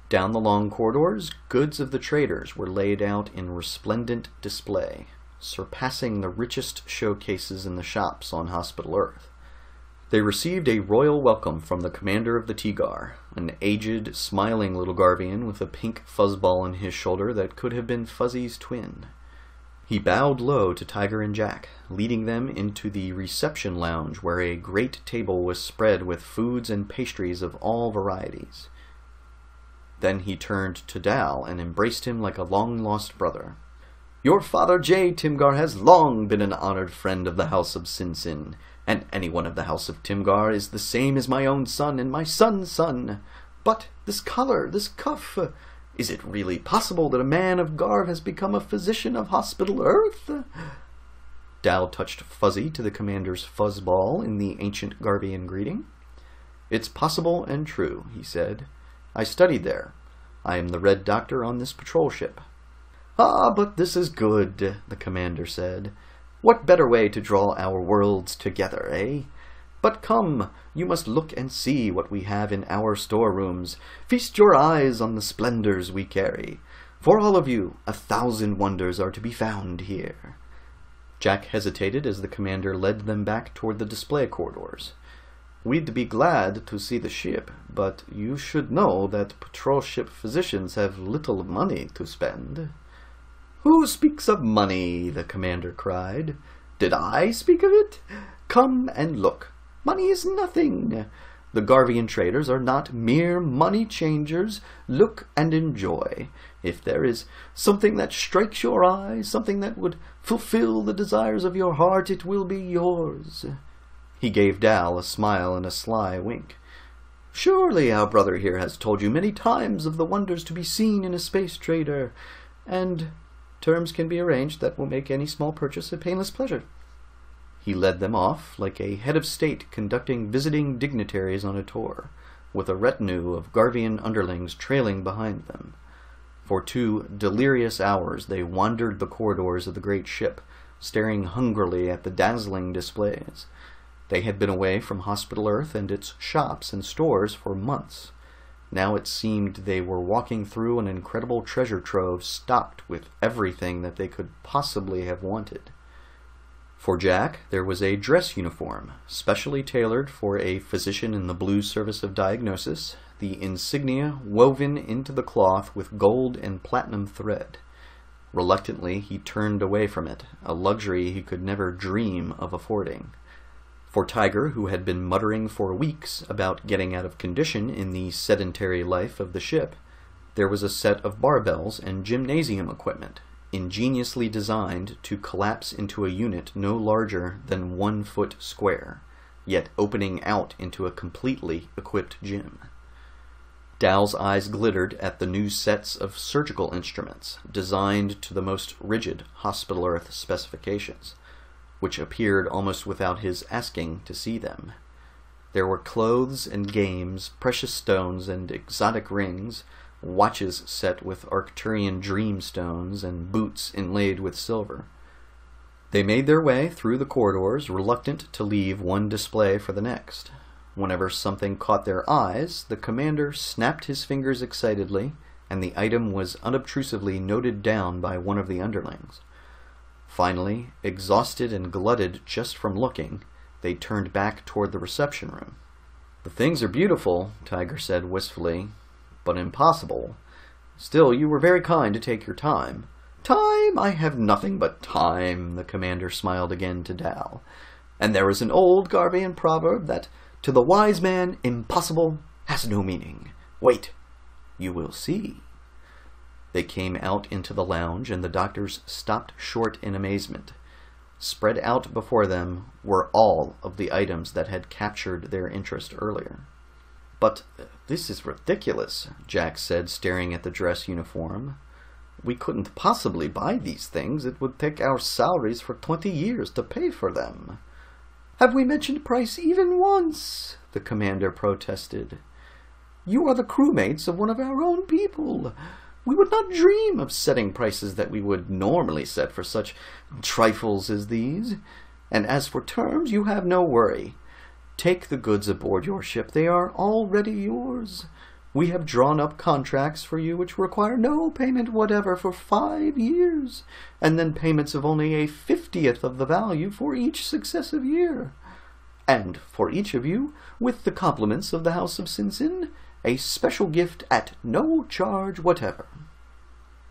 Down the long corridors, goods of the traders were laid out in resplendent display, surpassing the richest showcases in the shops on Hospital Earth. They received a royal welcome from the commander of the Tigar, an aged, smiling little Garvian with a pink fuzzball on his shoulder that could have been Fuzzy's twin. He bowed low to Tiger and Jack, leading them into the reception lounge where a great table was spread with foods and pastries of all varieties. Then he turned to Dal and embraced him like a long-lost brother. Your father Jay Timgar has long been an honored friend of the House of Sinsin, and anyone of the House of Timgar is the same as my own son and my son's son. But this collar, this cuff, is it really possible that a man of Garv has become a physician of Hospital Earth? Dal touched Fuzzy to the commander's fuzzball in the ancient Garvian greeting. It's possible and true, he said. I studied there. I am the Red Doctor on this patrol ship. Ah, but this is good, the commander said. What better way to draw our worlds together, eh? But come, you must look and see what we have in our storerooms. Feast your eyes on the splendors we carry. For all of you, a thousand wonders are to be found here. Jack hesitated as the commander led them back toward the display corridors. We'd be glad to see the ship, but you should know that patrol ship physicians have little money to spend. Who speaks of money? the commander cried. Did I speak of it? Come and look. Money is nothing. The Garvian traders are not mere money changers. Look and enjoy. If there is something that strikes your eye, something that would fulfill the desires of your heart, it will be yours. He gave Dal a smile and a sly wink. Surely our brother here has told you many times of the wonders to be seen in a space trader, and terms can be arranged that will make any small purchase a painless pleasure. He led them off like a head of state conducting visiting dignitaries on a tour, with a retinue of Garvian underlings trailing behind them. For two delirious hours they wandered the corridors of the great ship, staring hungrily at the dazzling displays. They had been away from Hospital Earth and its shops and stores for months. Now it seemed they were walking through an incredible treasure trove stocked with everything that they could possibly have wanted. For Jack, there was a dress uniform, specially tailored for a physician in the Blue Service of Diagnosis, the insignia woven into the cloth with gold and platinum thread. Reluctantly, he turned away from it, a luxury he could never dream of affording. For Tiger, who had been muttering for weeks about getting out of condition in the sedentary life of the ship, there was a set of barbells and gymnasium equipment, ingeniously designed to collapse into a unit no larger than one foot square, yet opening out into a completely equipped gym. Dal's eyes glittered at the new sets of surgical instruments, designed to the most rigid Hospital Earth specifications which appeared almost without his asking to see them. There were clothes and games, precious stones and exotic rings, watches set with Arcturian dreamstones, and boots inlaid with silver. They made their way through the corridors, reluctant to leave one display for the next. Whenever something caught their eyes, the commander snapped his fingers excitedly, and the item was unobtrusively noted down by one of the underlings. Finally, exhausted and glutted just from looking, they turned back toward the reception room. The things are beautiful, Tiger said wistfully, but impossible. Still, you were very kind to take your time. Time? I have nothing but time, the commander smiled again to Dal. And there is an old Garvian proverb that to the wise man impossible has no meaning. Wait, you will see. They came out into the lounge, and the doctors stopped short in amazement. Spread out before them were all of the items that had captured their interest earlier. But uh, this is ridiculous, Jack said, staring at the dress uniform. We couldn't possibly buy these things. It would take our salaries for twenty years to pay for them. Have we mentioned price even once? The commander protested. You are the crewmates of one of our own people. We would not dream of setting prices that we would normally set for such trifles as these. And as for terms, you have no worry. Take the goods aboard your ship. They are already yours. We have drawn up contracts for you which require no payment whatever for five years, and then payments of only a fiftieth of the value for each successive year. And for each of you, with the compliments of the House of Sinsin, a special gift at no charge whatever.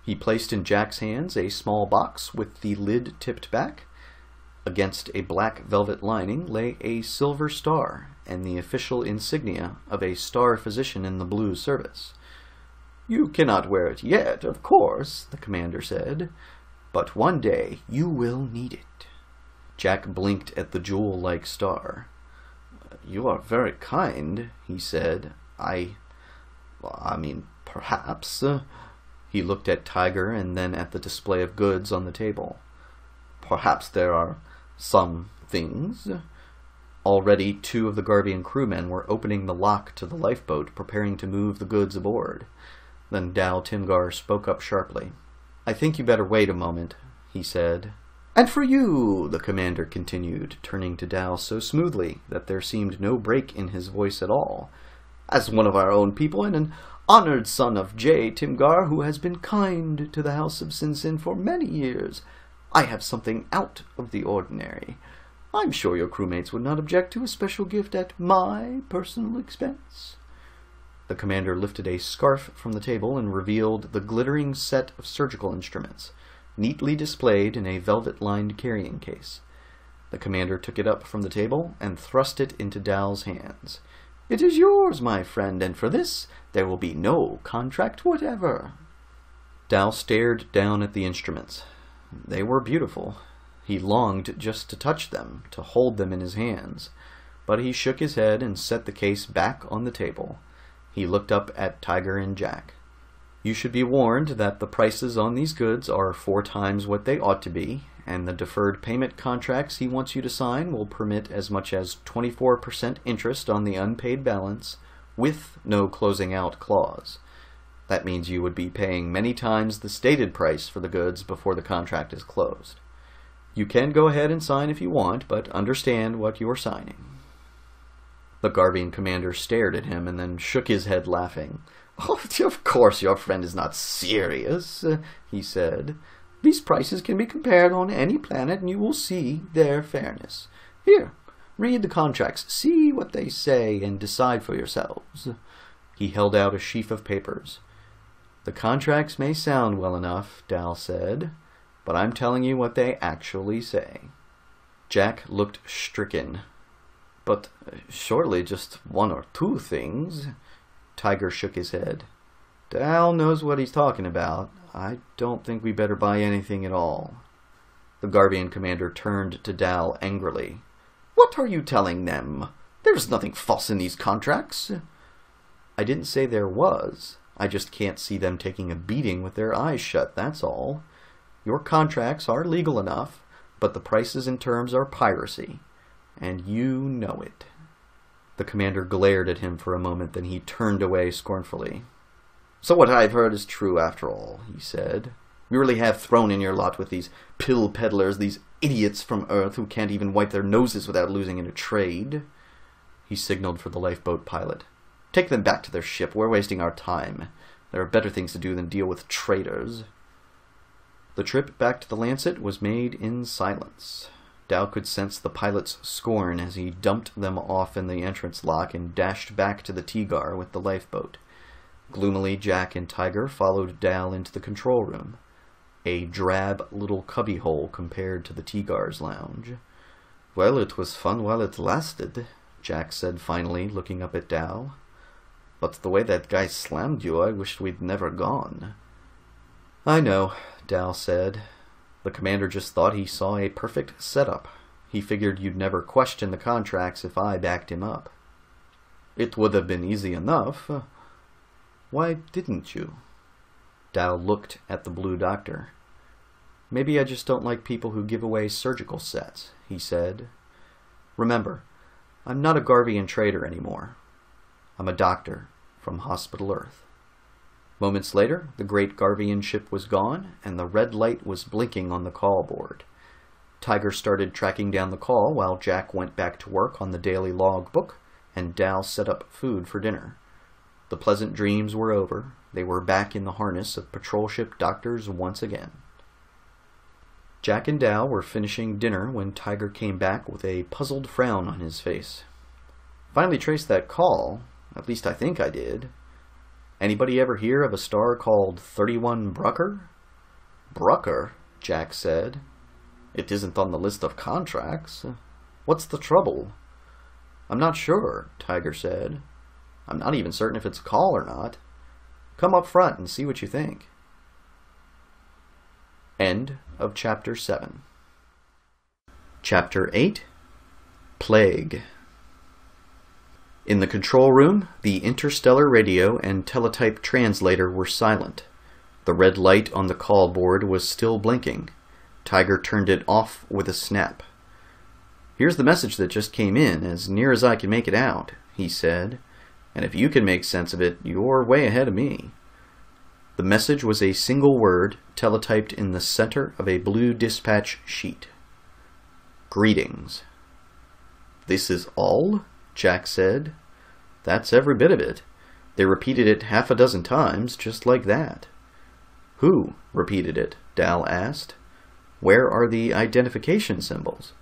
He placed in Jack's hands a small box with the lid tipped back. Against a black velvet lining lay a silver star and the official insignia of a star physician in the Blue Service. You cannot wear it yet, of course, the commander said, but one day you will need it. Jack blinked at the jewel like star. You are very kind, he said. I. I mean, perhaps. He looked at Tiger and then at the display of goods on the table. Perhaps there are some things. Already, two of the Garvian crewmen were opening the lock to the lifeboat, preparing to move the goods aboard. Then Dal Timgar spoke up sharply. I think you better wait a moment, he said. And for you, the commander continued, turning to Dal so smoothly that there seemed no break in his voice at all. As one of our own people and an honored son of Jay Timgar who has been kind to the House of Sinsin for many years, I have something out of the ordinary. I'm sure your crewmates would not object to a special gift at my personal expense. The commander lifted a scarf from the table and revealed the glittering set of surgical instruments, neatly displayed in a velvet-lined carrying case. The commander took it up from the table and thrust it into Dal's hands. It is yours, my friend, and for this there will be no contract whatever. Dal stared down at the instruments. They were beautiful, he longed just to touch them, to hold them in his hands. But he shook his head and set the case back on the table. He looked up at Tiger and Jack. You should be warned that the prices on these goods are four times what they ought to be, and the deferred payment contracts he wants you to sign will permit as much as 24% interest on the unpaid balance, with no closing out clause. That means you would be paying many times the stated price for the goods before the contract is closed. You can go ahead and sign if you want, but understand what you are signing. The Garvian commander stared at him and then shook his head, laughing. Oh, of course your friend is not serious, uh, he said. These prices can be compared on any planet, and you will see their fairness. Here, read the contracts, see what they say, and decide for yourselves. He held out a sheaf of papers. The contracts may sound well enough, Dal said, but I'm telling you what they actually say. Jack looked stricken. But uh, surely just one or two things. Tiger shook his head. Dal knows what he's talking about. I don't think we better buy anything at all. The Garvian commander turned to Dal angrily. What are you telling them? There's nothing false in these contracts. I didn't say there was. I just can't see them taking a beating with their eyes shut, that's all. Your contracts are legal enough, but the prices and terms are piracy, and you know it. The commander glared at him for a moment, then he turned away scornfully. So what I've heard is true after all, he said. You really have thrown in your lot with these pill peddlers, these idiots from Earth who can't even wipe their noses without losing in a trade. He signaled for the lifeboat pilot. Take them back to their ship. We're wasting our time. There are better things to do than deal with traitors. The trip back to the Lancet was made in silence. Dal could sense the pilot's scorn as he dumped them off in the entrance lock and dashed back to the Tigar with the lifeboat. Gloomily, Jack and Tiger followed Dal into the control room. a drab little cubbyhole compared to the Tigar's lounge. Well, it was fun while it lasted, Jack said finally, looking up at Dal. But the way that guy slammed you, I wished we'd never gone. I know, Dal said. The commander just thought he saw a perfect setup. He figured you'd never question the contracts if I backed him up. It would have been easy enough. Why didn't you? Dal looked at the Blue Doctor. Maybe I just don't like people who give away surgical sets, he said. Remember, I'm not a Garvian trader anymore. I'm a doctor from Hospital Earth. Moments later, the great Garvian ship was gone, and the red light was blinking on the call board. Tiger started tracking down the call while Jack went back to work on the daily log book, and Dal set up food for dinner. The pleasant dreams were over. They were back in the harness of patrol ship doctors once again. Jack and Dal were finishing dinner when Tiger came back with a puzzled frown on his face. Finally traced that call. At least I think I did. Anybody ever hear of a star called 31 Brucker? Brucker, Jack said. It isn't on the list of contracts. What's the trouble? I'm not sure, Tiger said. I'm not even certain if it's a call or not. Come up front and see what you think. End of chapter 7. Chapter 8 Plague. In the control room, the interstellar radio and teletype translator were silent. The red light on the call board was still blinking. Tiger turned it off with a snap. Here's the message that just came in, as near as I can make it out, he said. And if you can make sense of it, you're way ahead of me. The message was a single word teletyped in the center of a blue dispatch sheet. Greetings. This is all? Jack said. That's every bit of it. They repeated it half a dozen times, just like that. Who repeated it? Dal asked. Where are the identification symbols?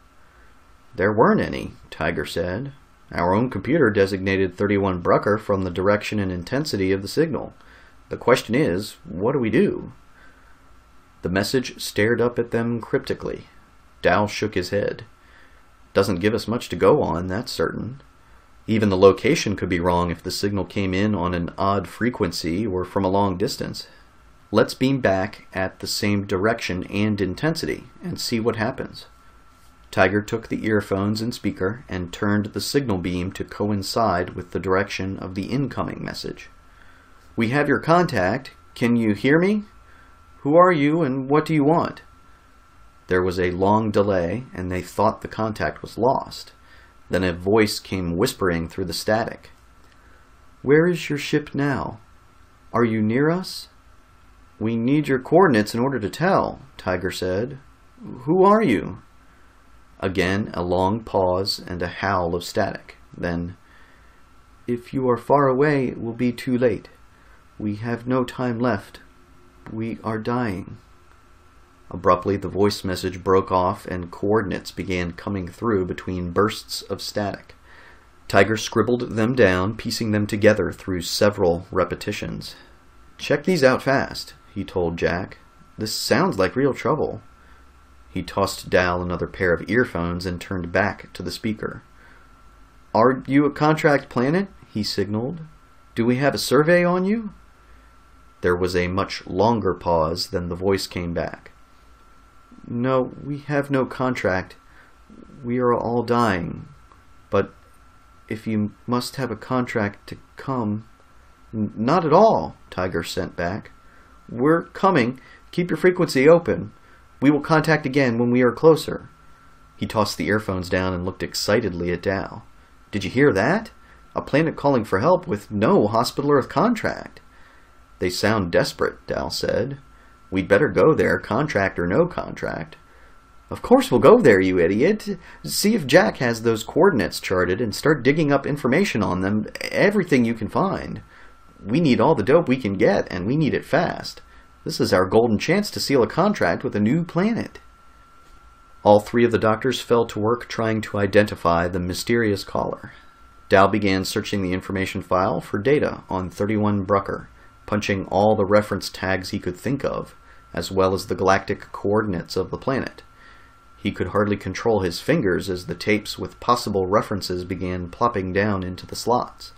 There weren't any, Tiger said. Our own computer designated 31 Brucker from the direction and intensity of the signal. The question is, what do we do? The message stared up at them cryptically. Dal shook his head. Doesn't give us much to go on, that's certain. Even the location could be wrong if the signal came in on an odd frequency or from a long distance. Let's beam back at the same direction and intensity and see what happens. Tiger took the earphones and speaker and turned the signal beam to coincide with the direction of the incoming message. We have your contact. Can you hear me? Who are you and what do you want? There was a long delay, and they thought the contact was lost. Then a voice came whispering through the static. Where is your ship now? Are you near us? We need your coordinates in order to tell, Tiger said. Who are you? Again, a long pause and a howl of static. Then, If you are far away, it will be too late. We have no time left. We are dying. Abruptly, the voice message broke off and coordinates began coming through between bursts of static. Tiger scribbled them down, piecing them together through several repetitions. Check these out fast, he told Jack. This sounds like real trouble. He tossed Dal another pair of earphones and turned back to the speaker. Are you a contract planet? he signaled. Do we have a survey on you? There was a much longer pause, then the voice came back. No, we have no contract. We are all dying. But if you must have a contract to come... Not at all, Tiger sent back. We're coming. Keep your frequency open. We will contact again when we are closer. He tossed the earphones down and looked excitedly at Dal. Did you hear that? A planet calling for help with no Hospital Earth contract. They sound desperate, Dal said. We'd better go there, contract or no contract. Of course we'll go there, you idiot. See if Jack has those coordinates charted and start digging up information on them, everything you can find. We need all the dope we can get, and we need it fast. This is our golden chance to seal a contract with a new planet. All three of the doctors fell to work trying to identify the mysterious caller. Dal began searching the information file for data on 31 Brucker punching all the reference tags he could think of, as well as the galactic coordinates of the planet. He could hardly control his fingers as the tapes with possible references began plopping down into the slots.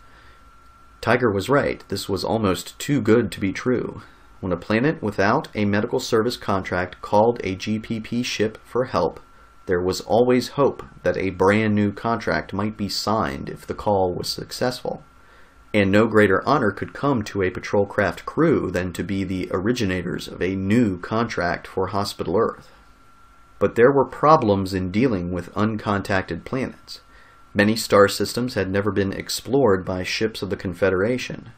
Tiger was right, this was almost too good to be true. When a planet without a medical service contract called a GPP ship for help, there was always hope that a brand new contract might be signed if the call was successful. And no greater honor could come to a patrol craft crew than to be the originators of a new contract for Hospital Earth. But there were problems in dealing with uncontacted planets. Many star systems had never been explored by ships of the Confederation.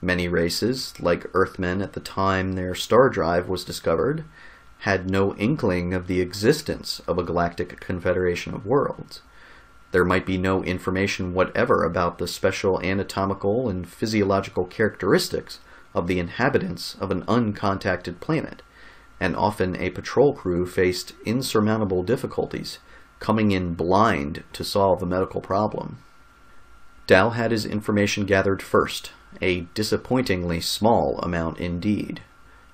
Many races, like Earthmen at the time their star drive was discovered, had no inkling of the existence of a galactic confederation of worlds. There might be no information whatever about the special anatomical and physiological characteristics of the inhabitants of an uncontacted planet, and often a patrol crew faced insurmountable difficulties, coming in blind to solve a medical problem. Dal had his information gathered first, a disappointingly small amount indeed.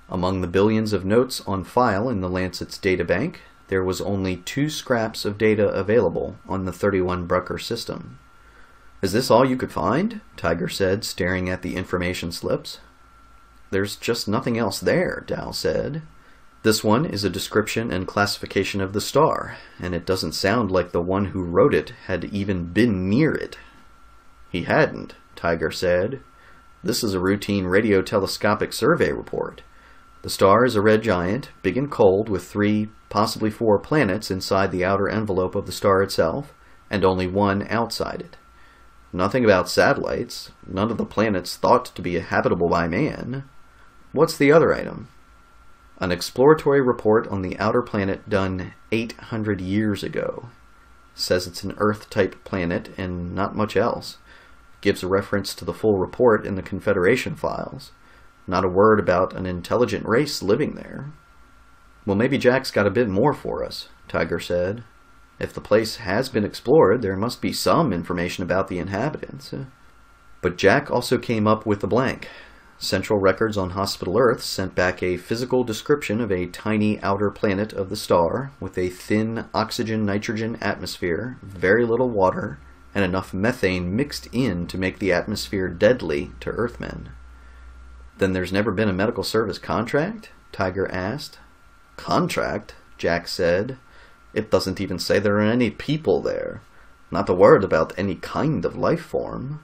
Among the billions of notes on file in the Lancet's databank, there was only two scraps of data available on the 31 Brucker system. Is this all you could find? Tiger said, staring at the information slips. There's just nothing else there, Dal said. This one is a description and classification of the star, and it doesn't sound like the one who wrote it had even been near it. He hadn't, Tiger said. This is a routine radiotelescopic survey report. The star is a red giant, big and cold, with three, possibly four planets inside the outer envelope of the star itself, and only one outside it. Nothing about satellites, none of the planets thought to be habitable by man. What's the other item? An exploratory report on the outer planet done 800 years ago. Says it's an Earth type planet and not much else. Gives a reference to the full report in the Confederation files. Not a word about an intelligent race living there. Well, maybe Jack's got a bit more for us, Tiger said. If the place has been explored, there must be some information about the inhabitants. But Jack also came up with a blank. Central Records on Hospital Earth sent back a physical description of a tiny outer planet of the star with a thin oxygen nitrogen atmosphere, very little water, and enough methane mixed in to make the atmosphere deadly to Earthmen. Then there's never been a medical service contract? Tiger asked. Contract? Jack said. It doesn't even say there are any people there. Not a word about any kind of life form.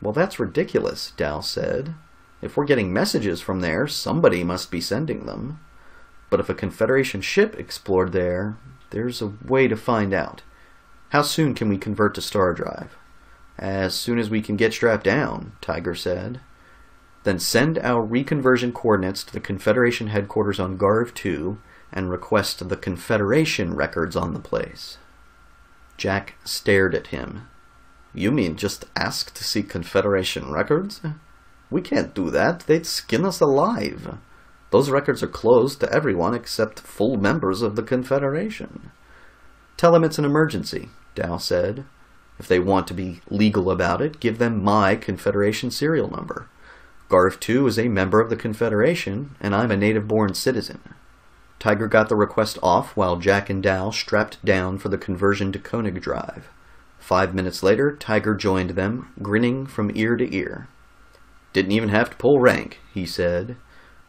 Well, that's ridiculous, Dal said. If we're getting messages from there, somebody must be sending them. But if a Confederation ship explored there, there's a way to find out. How soon can we convert to Star Drive? As soon as we can get strapped down, Tiger said. Then send our reconversion coordinates to the Confederation headquarters on Garv 2 and request the Confederation records on the place. Jack stared at him. You mean just ask to see Confederation records? We can't do that. They'd skin us alive. Those records are closed to everyone except full members of the Confederation. Tell them it's an emergency, Dal said. If they want to be legal about it, give them my Confederation serial number. Garv 2 is a member of the Confederation, and I'm a native-born citizen. Tiger got the request off while Jack and Dal strapped down for the conversion to Koenig Drive. Five minutes later, Tiger joined them, grinning from ear to ear. Didn't even have to pull rank, he said.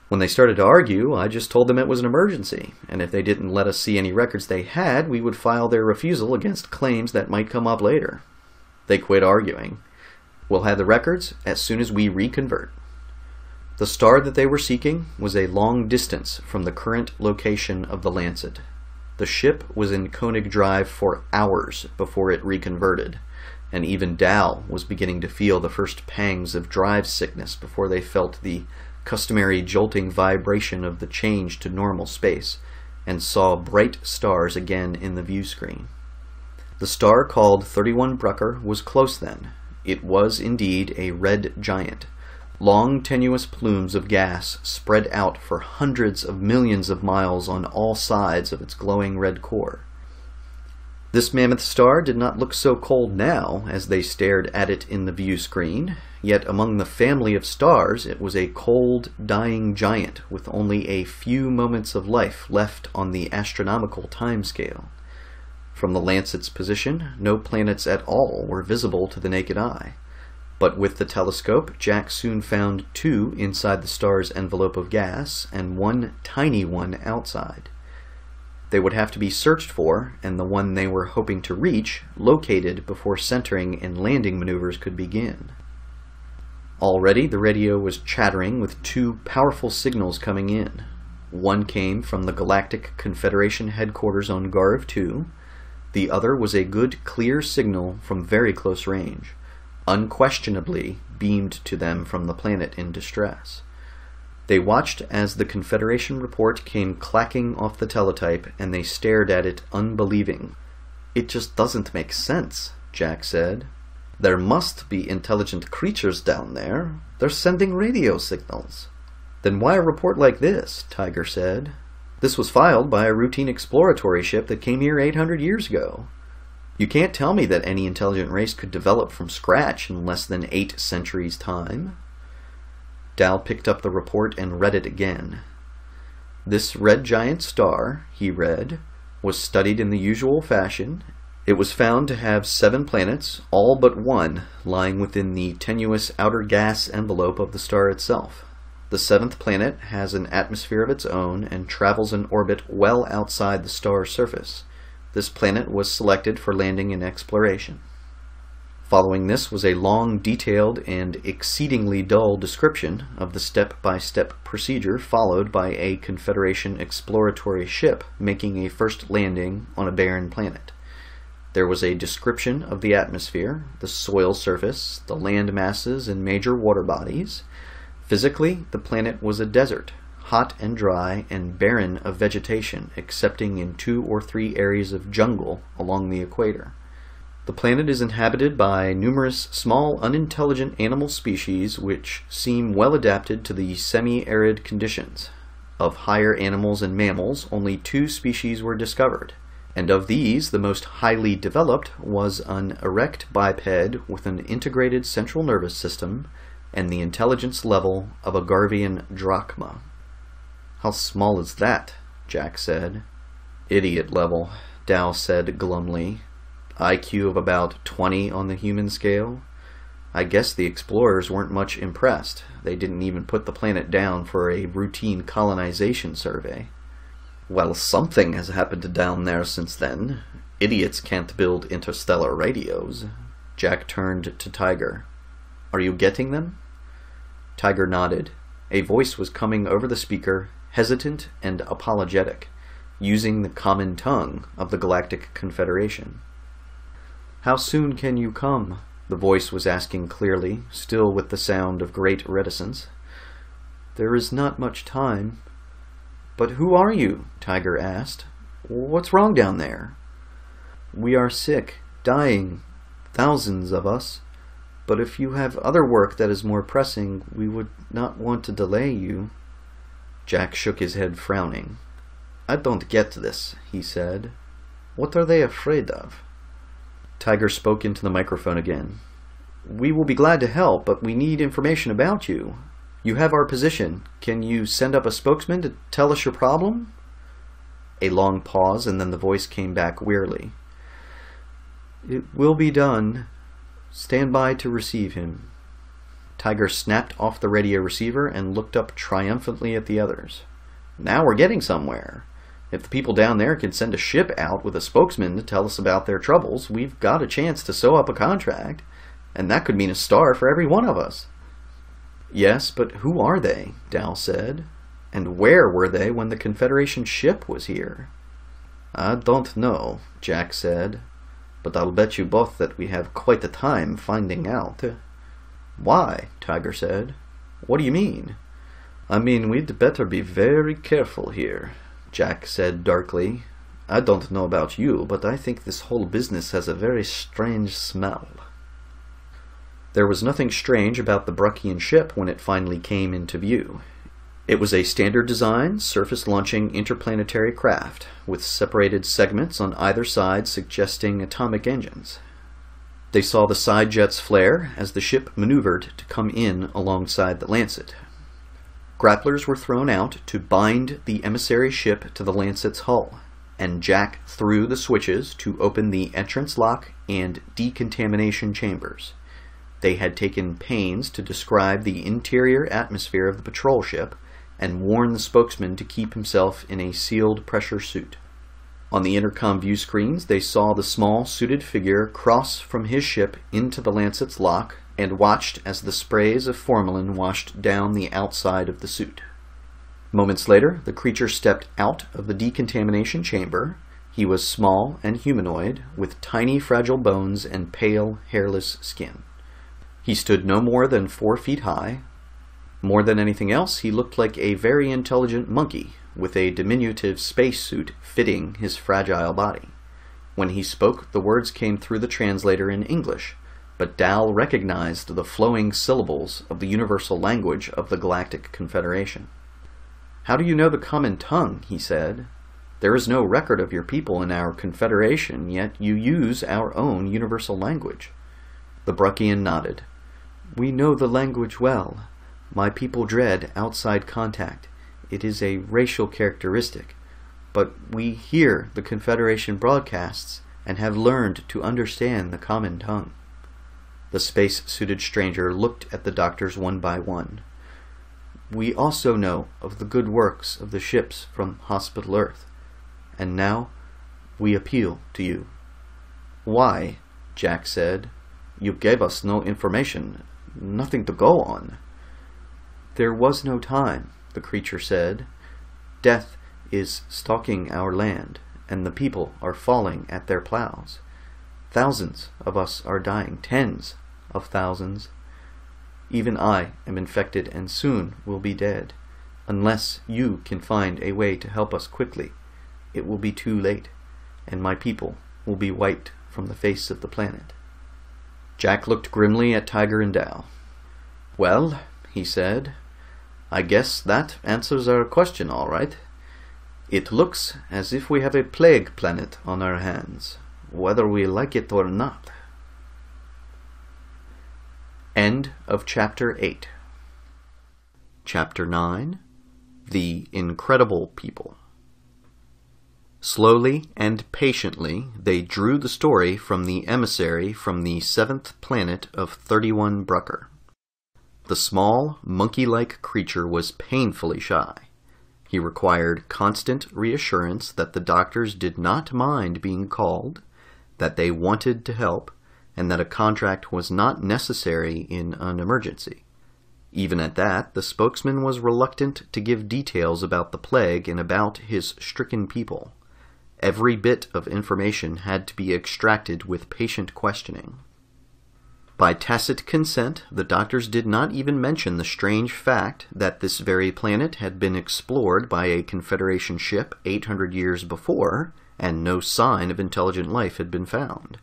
When they started to argue, I just told them it was an emergency, and if they didn't let us see any records they had, we would file their refusal against claims that might come up later. They quit arguing. We'll have the records as soon as we reconvert. The star that they were seeking was a long distance from the current location of the Lancet. The ship was in Koenig Drive for hours before it reconverted, and even Dal was beginning to feel the first pangs of drive sickness before they felt the customary jolting vibration of the change to normal space and saw bright stars again in the view screen. The star called 31 Brucker was close then. It was indeed a red giant. Long tenuous plumes of gas spread out for hundreds of millions of miles on all sides of its glowing red core. This mammoth star did not look so cold now as they stared at it in the view screen, yet among the family of stars it was a cold, dying giant with only a few moments of life left on the astronomical timescale. From the Lancet's position, no planets at all were visible to the naked eye. But with the telescope, Jack soon found two inside the star's envelope of gas and one tiny one outside. They would have to be searched for, and the one they were hoping to reach located before centering and landing maneuvers could begin. Already, the radio was chattering with two powerful signals coming in. One came from the Galactic Confederation headquarters on Garv 2. The other was a good, clear signal from very close range, unquestionably beamed to them from the planet in distress. They watched as the Confederation report came clacking off the teletype, and they stared at it unbelieving. It just doesn't make sense, Jack said. There must be intelligent creatures down there. They're sending radio signals. Then why a report like this? Tiger said. This was filed by a routine exploratory ship that came here 800 years ago. You can't tell me that any intelligent race could develop from scratch in less than eight centuries' time. Dal picked up the report and read it again. This red giant star, he read, was studied in the usual fashion. It was found to have seven planets, all but one lying within the tenuous outer gas envelope of the star itself. The seventh planet has an atmosphere of its own and travels in orbit well outside the star's surface. This planet was selected for landing and exploration. Following this was a long, detailed, and exceedingly dull description of the step by step procedure followed by a Confederation exploratory ship making a first landing on a barren planet. There was a description of the atmosphere, the soil surface, the land masses, and major water bodies. Physically, the planet was a desert, hot and dry, and barren of vegetation, excepting in two or three areas of jungle along the equator. The planet is inhabited by numerous small unintelligent animal species which seem well adapted to the semi-arid conditions. Of higher animals and mammals, only two species were discovered, and of these the most highly developed was an erect biped with an integrated central nervous system and the intelligence level of a Garvian drachma. How small is that? Jack said. Idiot level, Dal said glumly. IQ of about 20 on the human scale. I guess the explorers weren't much impressed. They didn't even put the planet down for a routine colonization survey. Well, something has happened down there since then. Idiots can't build interstellar radios. Jack turned to Tiger. Are you getting them? Tiger nodded. A voice was coming over the speaker, hesitant and apologetic, using the common tongue of the Galactic Confederation. How soon can you come? The voice was asking clearly, still with the sound of great reticence. There is not much time. But who are you? Tiger asked. What's wrong down there? We are sick, dying, thousands of us. But if you have other work that is more pressing, we would not want to delay you. Jack shook his head, frowning. I don't get this, he said. What are they afraid of? Tiger spoke into the microphone again. We will be glad to help, but we need information about you. You have our position. Can you send up a spokesman to tell us your problem? A long pause, and then the voice came back wearily. It will be done. Stand by to receive him. Tiger snapped off the radio receiver and looked up triumphantly at the others. Now we're getting somewhere. If the people down there can send a ship out with a spokesman to tell us about their troubles, we've got a chance to sew up a contract, and that could mean a star for every one of us. Yes, but who are they? Dal said. And where were they when the Confederation ship was here? I don't know, Jack said, but I'll bet you both that we have quite a time finding out. Why? Tiger said. What do you mean? I mean, we'd better be very careful here. Jack said darkly. I don't know about you, but I think this whole business has a very strange smell. There was nothing strange about the Bruckian ship when it finally came into view. It was a standard design, surface launching interplanetary craft, with separated segments on either side suggesting atomic engines. They saw the side jets flare as the ship maneuvered to come in alongside the Lancet. Grapplers were thrown out to bind the emissary ship to the Lancet's hull, and Jack threw the switches to open the entrance lock and decontamination chambers. They had taken pains to describe the interior atmosphere of the patrol ship and warn the spokesman to keep himself in a sealed pressure suit. On the intercom view screens, they saw the small suited figure cross from his ship into the Lancet's lock and watched as the sprays of formalin washed down the outside of the suit. Moments later, the creature stepped out of the decontamination chamber. He was small and humanoid, with tiny fragile bones and pale, hairless skin. He stood no more than four feet high. More than anything else, he looked like a very intelligent monkey, with a diminutive spacesuit fitting his fragile body. When he spoke, the words came through the translator in English, but Dal recognized the flowing syllables of the universal language of the Galactic Confederation. How do you know the common tongue? he said. There is no record of your people in our confederation, yet you use our own universal language. The Bruckian nodded. We know the language well. My people dread outside contact. It is a racial characteristic. But we hear the Confederation broadcasts and have learned to understand the common tongue. The space-suited stranger looked at the doctors one by one. We also know of the good works of the ships from Hospital Earth, and now we appeal to you. Why? Jack said. You gave us no information, nothing to go on. There was no time, the creature said. Death is stalking our land, and the people are falling at their plows. Thousands of us are dying, tens of thousands. Even I am infected and soon will be dead. Unless you can find a way to help us quickly, it will be too late, and my people will be wiped from the face of the planet. Jack looked grimly at Tiger and Dal. Well, he said, I guess that answers our question all right. It looks as if we have a plague planet on our hands, whether we like it or not. End of Chapter 8 Chapter 9 The Incredible People Slowly and patiently they drew the story from the emissary from the seventh planet of 31 Brucker. The small, monkey-like creature was painfully shy. He required constant reassurance that the doctors did not mind being called, that they wanted to help, and that a contract was not necessary in an emergency. Even at that, the spokesman was reluctant to give details about the plague and about his stricken people. Every bit of information had to be extracted with patient questioning. By tacit consent, the doctors did not even mention the strange fact that this very planet had been explored by a Confederation ship 800 years before, and no sign of intelligent life had been found.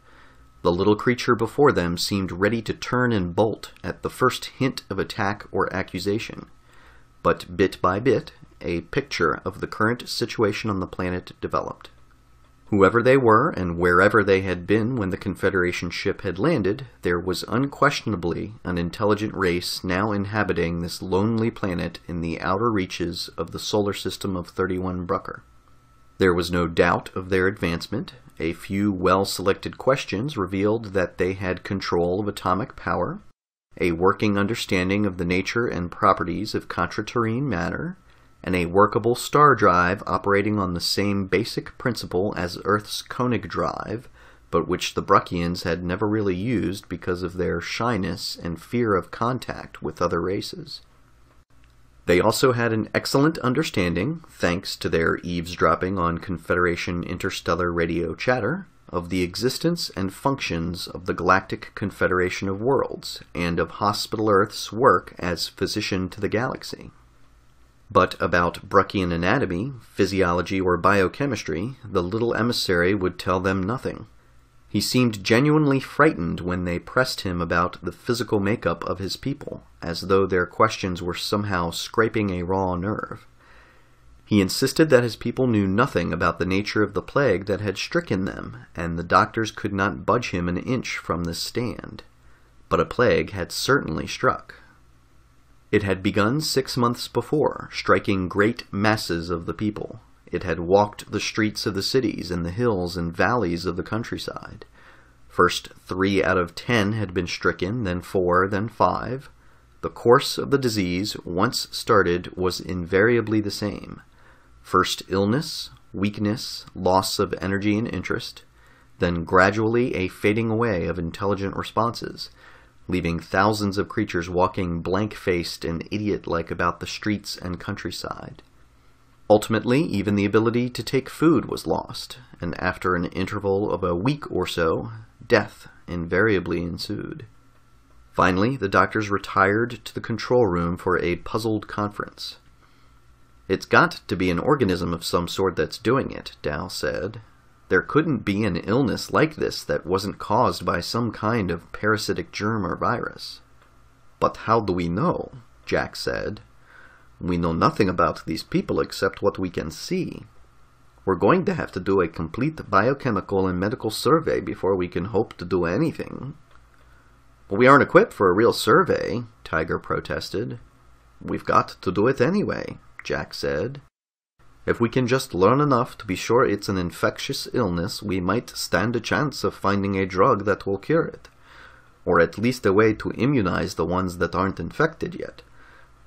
The little creature before them seemed ready to turn and bolt at the first hint of attack or accusation. But bit by bit, a picture of the current situation on the planet developed. Whoever they were and wherever they had been when the Confederation ship had landed, there was unquestionably an intelligent race now inhabiting this lonely planet in the outer reaches of the solar system of 31 Brucker. There was no doubt of their advancement, a few well selected questions revealed that they had control of atomic power, a working understanding of the nature and properties of contraterrene matter, and a workable star drive operating on the same basic principle as Earth's Koenig drive, but which the Bruckians had never really used because of their shyness and fear of contact with other races. They also had an excellent understanding, thanks to their eavesdropping on Confederation interstellar radio chatter, of the existence and functions of the Galactic Confederation of Worlds, and of Hospital Earth's work as physician to the galaxy. But about Bruckian anatomy, physiology, or biochemistry, the little emissary would tell them nothing. He seemed genuinely frightened when they pressed him about the physical makeup of his people, as though their questions were somehow scraping a raw nerve. He insisted that his people knew nothing about the nature of the plague that had stricken them, and the doctors could not budge him an inch from this stand. But a plague had certainly struck. It had begun six months before, striking great masses of the people, it had walked the streets of the cities and the hills and valleys of the countryside. First three out of ten had been stricken, then four, then five. The course of the disease, once started, was invariably the same. First illness, weakness, loss of energy and interest, then gradually a fading away of intelligent responses, leaving thousands of creatures walking blank faced and idiot like about the streets and countryside. Ultimately, even the ability to take food was lost, and after an interval of a week or so, death invariably ensued. Finally, the doctors retired to the control room for a puzzled conference. It's got to be an organism of some sort that's doing it, Dal said. There couldn't be an illness like this that wasn't caused by some kind of parasitic germ or virus. But how do we know? Jack said. We know nothing about these people except what we can see. We're going to have to do a complete biochemical and medical survey before we can hope to do anything. But we aren't equipped for a real survey, Tiger protested. We've got to do it anyway, Jack said. If we can just learn enough to be sure it's an infectious illness, we might stand a chance of finding a drug that will cure it. Or at least a way to immunize the ones that aren't infected yet.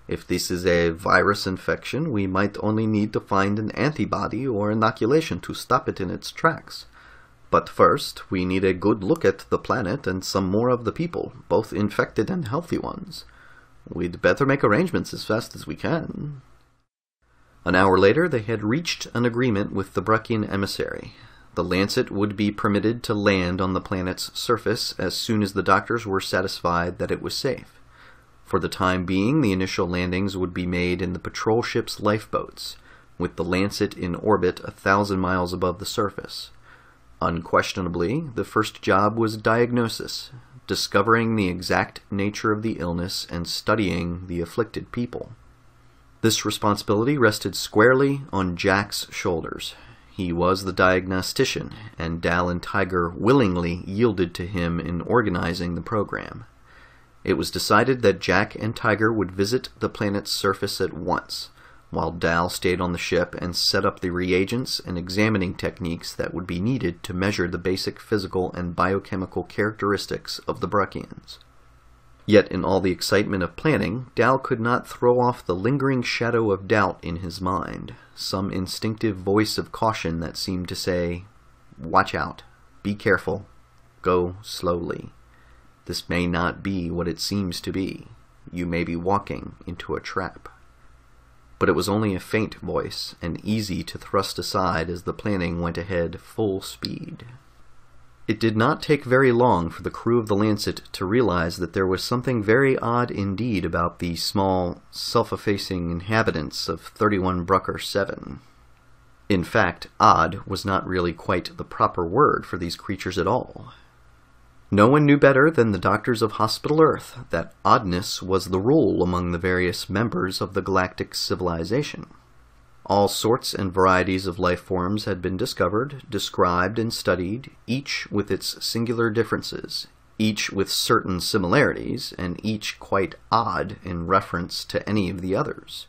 If this is a virus infection, we might only need to find an antibody or inoculation to stop it in its tracks. But first, we need a good look at the planet and some more of the people, both infected and healthy ones. We'd better make arrangements as fast as we can. An hour later, they had reached an agreement with the Bruckian emissary. The Lancet would be permitted to land on the planet's surface as soon as the doctors were satisfied that it was safe. For the time being, the initial landings would be made in the patrol ship's lifeboats, with the Lancet in orbit a thousand miles above the surface. Unquestionably, the first job was diagnosis, discovering the exact nature of the illness and studying the afflicted people. This responsibility rested squarely on Jack's shoulders. He was the diagnostician, and Dal and Tiger willingly yielded to him in organizing the program. It was decided that Jack and Tiger would visit the planet's surface at once, while Dal stayed on the ship and set up the reagents and examining techniques that would be needed to measure the basic physical and biochemical characteristics of the Bruckians. Yet in all the excitement of planning, Dal could not throw off the lingering shadow of doubt in his mind, some instinctive voice of caution that seemed to say, Watch out, be careful, go slowly. This may not be what it seems to be. You may be walking into a trap. But it was only a faint voice, and easy to thrust aside as the planning went ahead full speed. It did not take very long for the crew of the Lancet to realize that there was something very odd indeed about the small, self-effacing inhabitants of 31 Brucker 7. In fact, odd was not really quite the proper word for these creatures at all. No one knew better than the doctors of Hospital Earth that oddness was the rule among the various members of the galactic civilization. All sorts and varieties of life forms had been discovered, described, and studied, each with its singular differences, each with certain similarities, and each quite odd in reference to any of the others.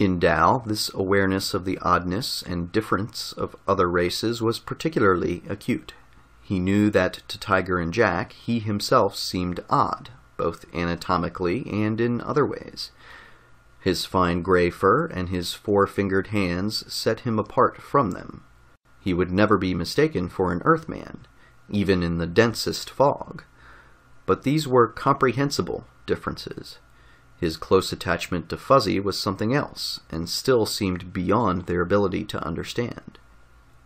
In Dal, this awareness of the oddness and difference of other races was particularly acute. He knew that to Tiger and Jack, he himself seemed odd, both anatomically and in other ways. His fine gray fur and his four-fingered hands set him apart from them. He would never be mistaken for an Earthman, even in the densest fog. But these were comprehensible differences. His close attachment to Fuzzy was something else, and still seemed beyond their ability to understand.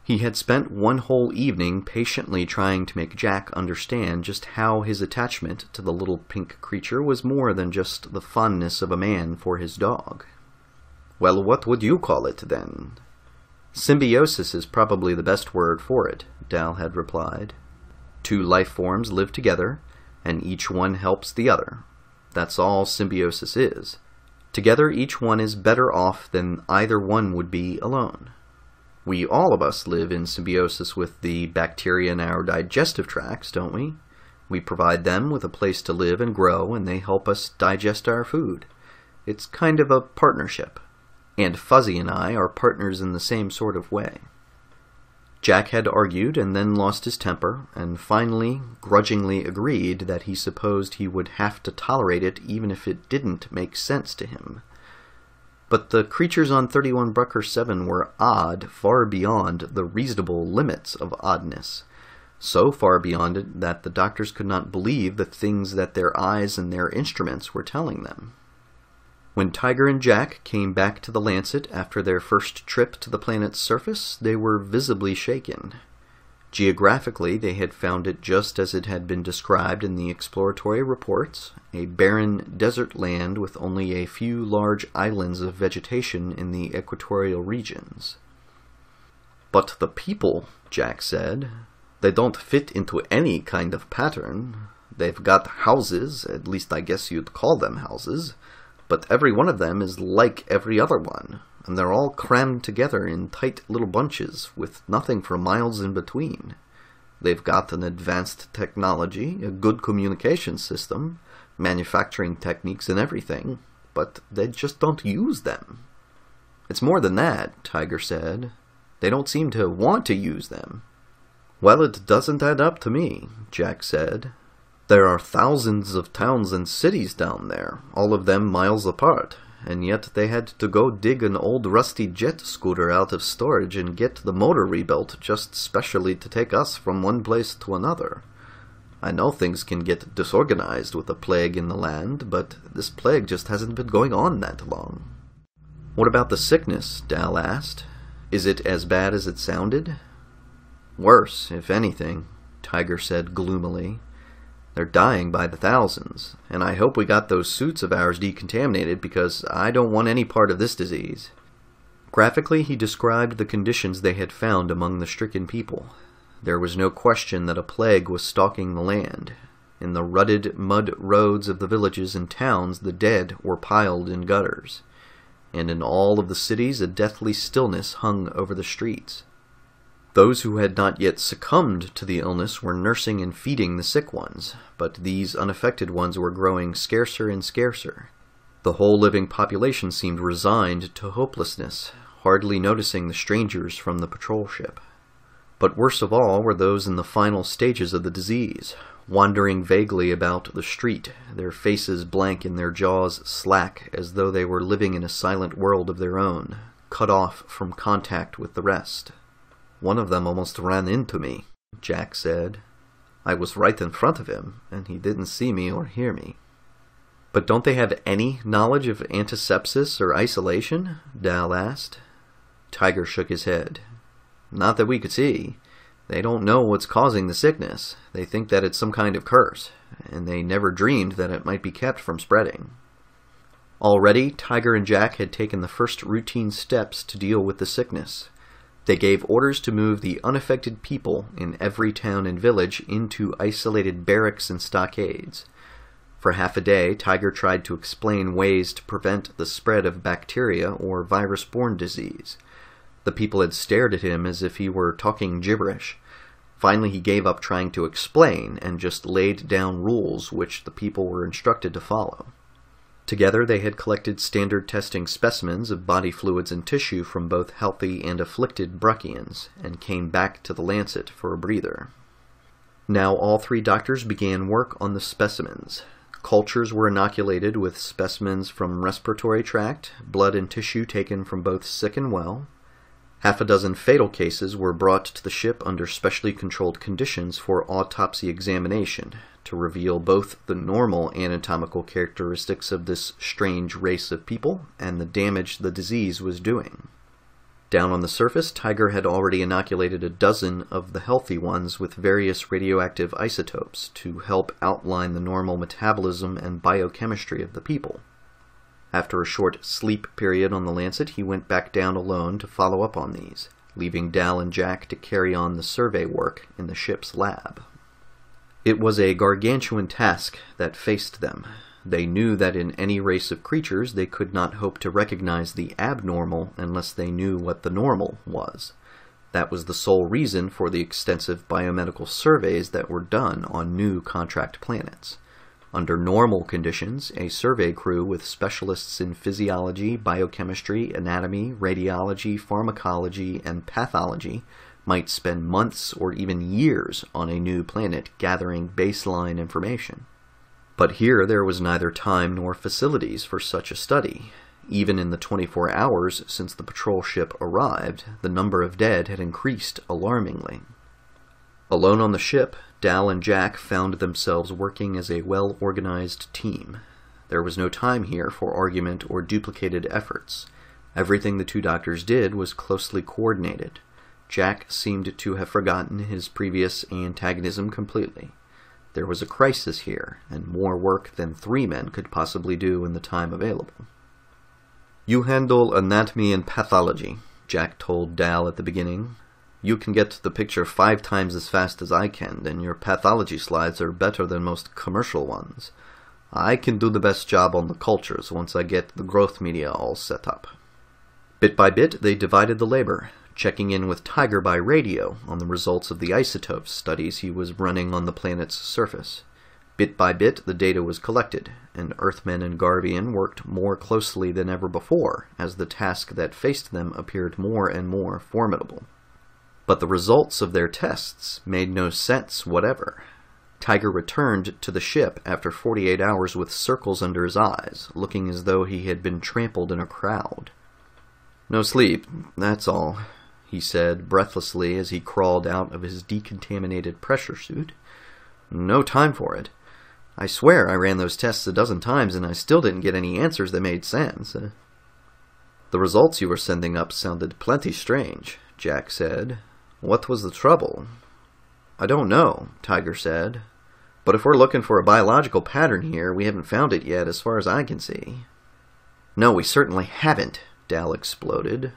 He had spent one whole evening patiently trying to make Jack understand just how his attachment to the little pink creature was more than just the fondness of a man for his dog. Well, what would you call it, then? Symbiosis is probably the best word for it, Dal had replied. Two life forms live together, and each one helps the other. That's all symbiosis is. Together, each one is better off than either one would be alone. We all of us live in symbiosis with the bacteria in our digestive tracts, don't we? We provide them with a place to live and grow, and they help us digest our food. It's kind of a partnership. And Fuzzy and I are partners in the same sort of way. Jack had argued and then lost his temper, and finally grudgingly agreed that he supposed he would have to tolerate it even if it didn't make sense to him. But the creatures on 31 Brucker 7 were odd far beyond the reasonable limits of oddness, so far beyond it that the doctors could not believe the things that their eyes and their instruments were telling them. When Tiger and Jack came back to the Lancet after their first trip to the planet's surface, they were visibly shaken. Geographically, they had found it just as it had been described in the exploratory reports, a barren desert land with only a few large islands of vegetation in the equatorial regions. But the people, Jack said, they don't fit into any kind of pattern. They've got houses, at least I guess you'd call them houses, but every one of them is like every other one, and they're all crammed together in tight little bunches with nothing for miles in between. They've got an advanced technology, a good communication system, manufacturing techniques and everything, but they just don't use them. It's more than that, Tiger said. They don't seem to want to use them. Well, it doesn't add up to me, Jack said. There are thousands of towns and cities down there, all of them miles apart, and yet they had to go dig an old rusty jet scooter out of storage and get the motor rebuilt just specially to take us from one place to another. I know things can get disorganized with a plague in the land, but this plague just hasn't been going on that long. What about the sickness? Dal asked. Is it as bad as it sounded? Worse, if anything, Tiger said gloomily. They're dying by the thousands, and I hope we got those suits of ours decontaminated because I don't want any part of this disease. Graphically, he described the conditions they had found among the stricken people. There was no question that a plague was stalking the land. In the rutted mud roads of the villages and towns, the dead were piled in gutters, and in all of the cities a deathly stillness hung over the streets. Those who had not yet succumbed to the illness were nursing and feeding the sick ones, but these unaffected ones were growing scarcer and scarcer. The whole living population seemed resigned to hopelessness, hardly noticing the strangers from the patrol ship. But worst of all were those in the final stages of the disease, wandering vaguely about the street, their faces blank and their jaws slack as though they were living in a silent world of their own, cut off from contact with the rest. One of them almost ran into me, Jack said. I was right in front of him, and he didn't see me or hear me. But don't they have any knowledge of antisepsis or isolation? Dal asked. Tiger shook his head. Not that we could see. They don't know what's causing the sickness. They think that it's some kind of curse, and they never dreamed that it might be kept from spreading. Already, Tiger and Jack had taken the first routine steps to deal with the sickness. They gave orders to move the unaffected people in every town and village into isolated barracks and stockades. For half a day, Tiger tried to explain ways to prevent the spread of bacteria or virus borne disease. The people had stared at him as if he were talking gibberish. Finally, he gave up trying to explain and just laid down rules which the people were instructed to follow. Together, they had collected standard testing specimens of body fluids and tissue from both healthy and afflicted Bruckians, and came back to the Lancet for a breather. Now all three doctors began work on the specimens. Cultures were inoculated with specimens from respiratory tract, blood and tissue taken from both sick and well. Half a dozen fatal cases were brought to the ship under specially controlled conditions for autopsy examination, to reveal both the normal anatomical characteristics of this strange race of people and the damage the disease was doing. Down on the surface, Tiger had already inoculated a dozen of the healthy ones with various radioactive isotopes to help outline the normal metabolism and biochemistry of the people. After a short sleep period on the Lancet, he went back down alone to follow up on these, leaving Dal and Jack to carry on the survey work in the ship's lab. It was a gargantuan task that faced them. They knew that in any race of creatures they could not hope to recognize the abnormal unless they knew what the normal was. That was the sole reason for the extensive biomedical surveys that were done on new contract planets. Under normal conditions, a survey crew with specialists in physiology, biochemistry, anatomy, radiology, pharmacology, and pathology might spend months or even years on a new planet gathering baseline information. But here there was neither time nor facilities for such a study. Even in the 24 hours since the patrol ship arrived, the number of dead had increased alarmingly. Alone on the ship, Dal and Jack found themselves working as a well organized team. There was no time here for argument or duplicated efforts. Everything the two doctors did was closely coordinated. Jack seemed to have forgotten his previous antagonism completely. There was a crisis here, and more work than three men could possibly do in the time available. You handle anatomy and pathology, Jack told Dal at the beginning. You can get the picture five times as fast as I can, and your pathology slides are better than most commercial ones. I can do the best job on the cultures once I get the growth media all set up. Bit by bit, they divided the labor, checking in with Tiger by radio on the results of the isotope studies he was running on the planet's surface. Bit by bit, the data was collected, and Earthmen and Garvian worked more closely than ever before, as the task that faced them appeared more and more formidable. But the results of their tests made no sense whatever. Tiger returned to the ship after 48 hours with circles under his eyes, looking as though he had been trampled in a crowd. No sleep, that's all, he said breathlessly as he crawled out of his decontaminated pressure suit. No time for it. I swear I ran those tests a dozen times and I still didn't get any answers that made sense. Uh, the results you were sending up sounded plenty strange, Jack said, what was the trouble? I don't know, Tiger said. But if we're looking for a biological pattern here, we haven't found it yet as far as I can see. No, we certainly haven't, Dal exploded.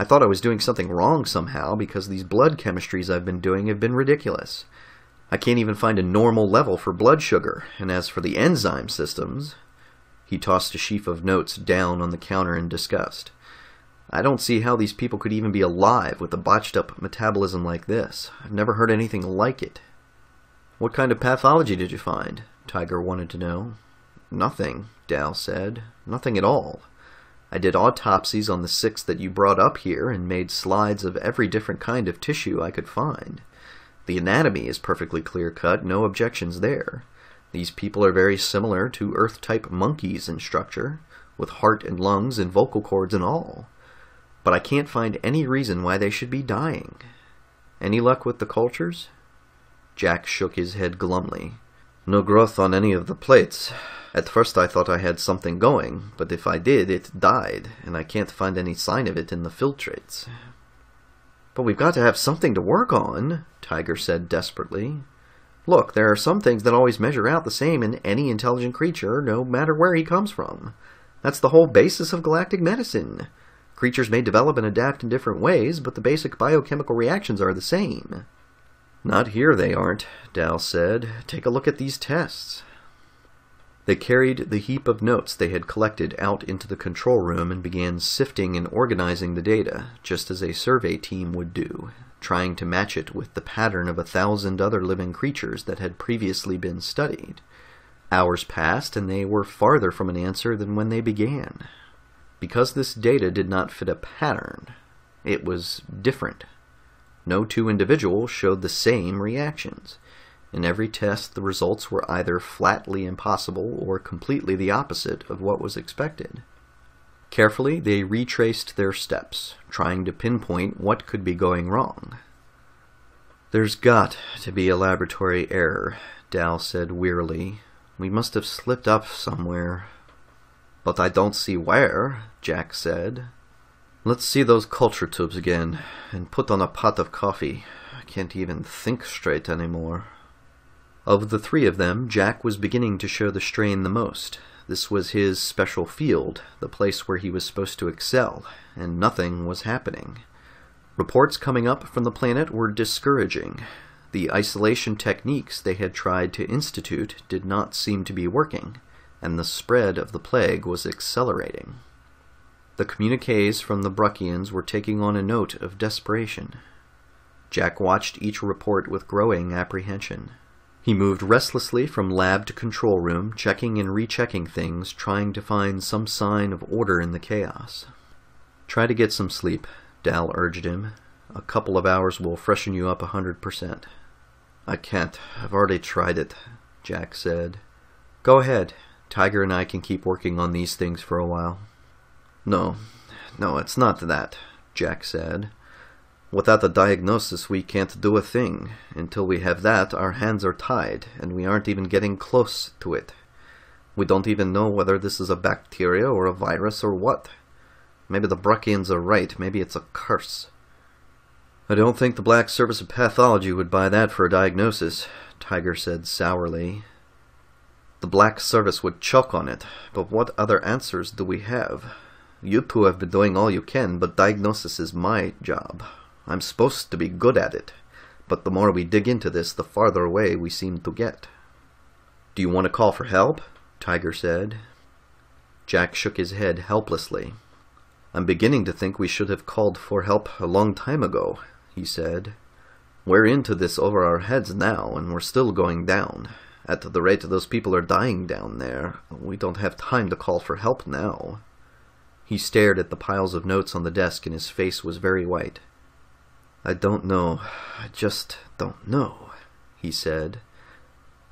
I thought I was doing something wrong somehow because these blood chemistries I've been doing have been ridiculous. I can't even find a normal level for blood sugar, and as for the enzyme systems... He tossed a sheaf of notes down on the counter in disgust. I don't see how these people could even be alive with a botched up metabolism like this. I've never heard anything like it. What kind of pathology did you find? Tiger wanted to know. Nothing, Dal said. Nothing at all. I did autopsies on the six that you brought up here and made slides of every different kind of tissue I could find. The anatomy is perfectly clear cut, no objections there. These people are very similar to Earth type monkeys in structure, with heart and lungs and vocal cords and all but I can't find any reason why they should be dying. Any luck with the cultures? Jack shook his head glumly. No growth on any of the plates. At first I thought I had something going, but if I did, it died, and I can't find any sign of it in the filtrates. But we've got to have something to work on, Tiger said desperately. Look, there are some things that always measure out the same in any intelligent creature, no matter where he comes from. That's the whole basis of galactic medicine. Creatures may develop and adapt in different ways, but the basic biochemical reactions are the same. Not here they aren't, Dal said. Take a look at these tests. They carried the heap of notes they had collected out into the control room and began sifting and organizing the data, just as a survey team would do, trying to match it with the pattern of a thousand other living creatures that had previously been studied. Hours passed, and they were farther from an answer than when they began. Because this data did not fit a pattern, it was different. No two individuals showed the same reactions. In every test, the results were either flatly impossible or completely the opposite of what was expected. Carefully, they retraced their steps, trying to pinpoint what could be going wrong. There's got to be a laboratory error, Dal said wearily. We must have slipped up somewhere. But I don't see where, Jack said. Let's see those culture tubes again, and put on a pot of coffee. I can't even think straight anymore. Of the three of them, Jack was beginning to show the strain the most. This was his special field, the place where he was supposed to excel, and nothing was happening. Reports coming up from the planet were discouraging. The isolation techniques they had tried to institute did not seem to be working, and the spread of the plague was accelerating. The communiques from the Bruckians were taking on a note of desperation. Jack watched each report with growing apprehension. He moved restlessly from lab to control room, checking and rechecking things, trying to find some sign of order in the chaos. Try to get some sleep, Dal urged him. A couple of hours will freshen you up a hundred percent. I can't. I've already tried it, Jack said. Go ahead. Tiger and I can keep working on these things for a while. No, no, it's not that, Jack said. Without a diagnosis, we can't do a thing. Until we have that, our hands are tied, and we aren't even getting close to it. We don't even know whether this is a bacteria or a virus or what. Maybe the Bruckians are right, maybe it's a curse. I don't think the Black Service of Pathology would buy that for a diagnosis, Tiger said sourly. The Black Service would choke on it, but what other answers do we have? You two have been doing all you can, but diagnosis is my job. I'm supposed to be good at it, but the more we dig into this, the farther away we seem to get. Do you want to call for help? Tiger said. Jack shook his head helplessly. I'm beginning to think we should have called for help a long time ago, he said. We're into this over our heads now, and we're still going down. At the rate those people are dying down there, we don't have time to call for help now. He stared at the piles of notes on the desk and his face was very white. I don't know. I just don't know, he said.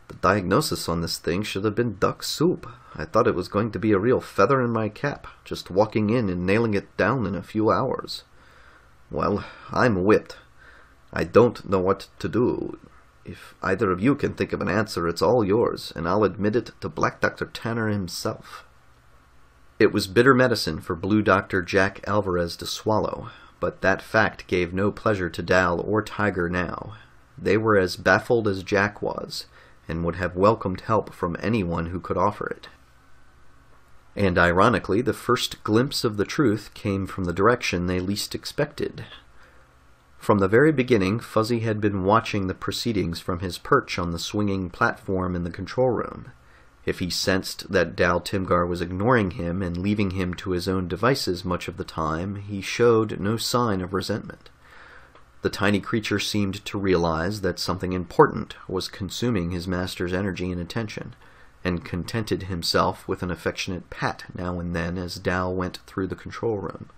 The diagnosis on this thing should have been duck soup. I thought it was going to be a real feather in my cap, just walking in and nailing it down in a few hours. Well, I'm whipped. I don't know what to do. If either of you can think of an answer, it's all yours, and I'll admit it to Black Dr. Tanner himself. It was bitter medicine for Blue Doctor Jack Alvarez to swallow, but that fact gave no pleasure to Dal or Tiger now. They were as baffled as Jack was, and would have welcomed help from anyone who could offer it. And ironically, the first glimpse of the truth came from the direction they least expected. From the very beginning, Fuzzy had been watching the proceedings from his perch on the swinging platform in the control room. If he sensed that Dal Timgar was ignoring him and leaving him to his own devices much of the time, he showed no sign of resentment. The tiny creature seemed to realize that something important was consuming his master's energy and attention, and contented himself with an affectionate pat now and then as Dal went through the control room.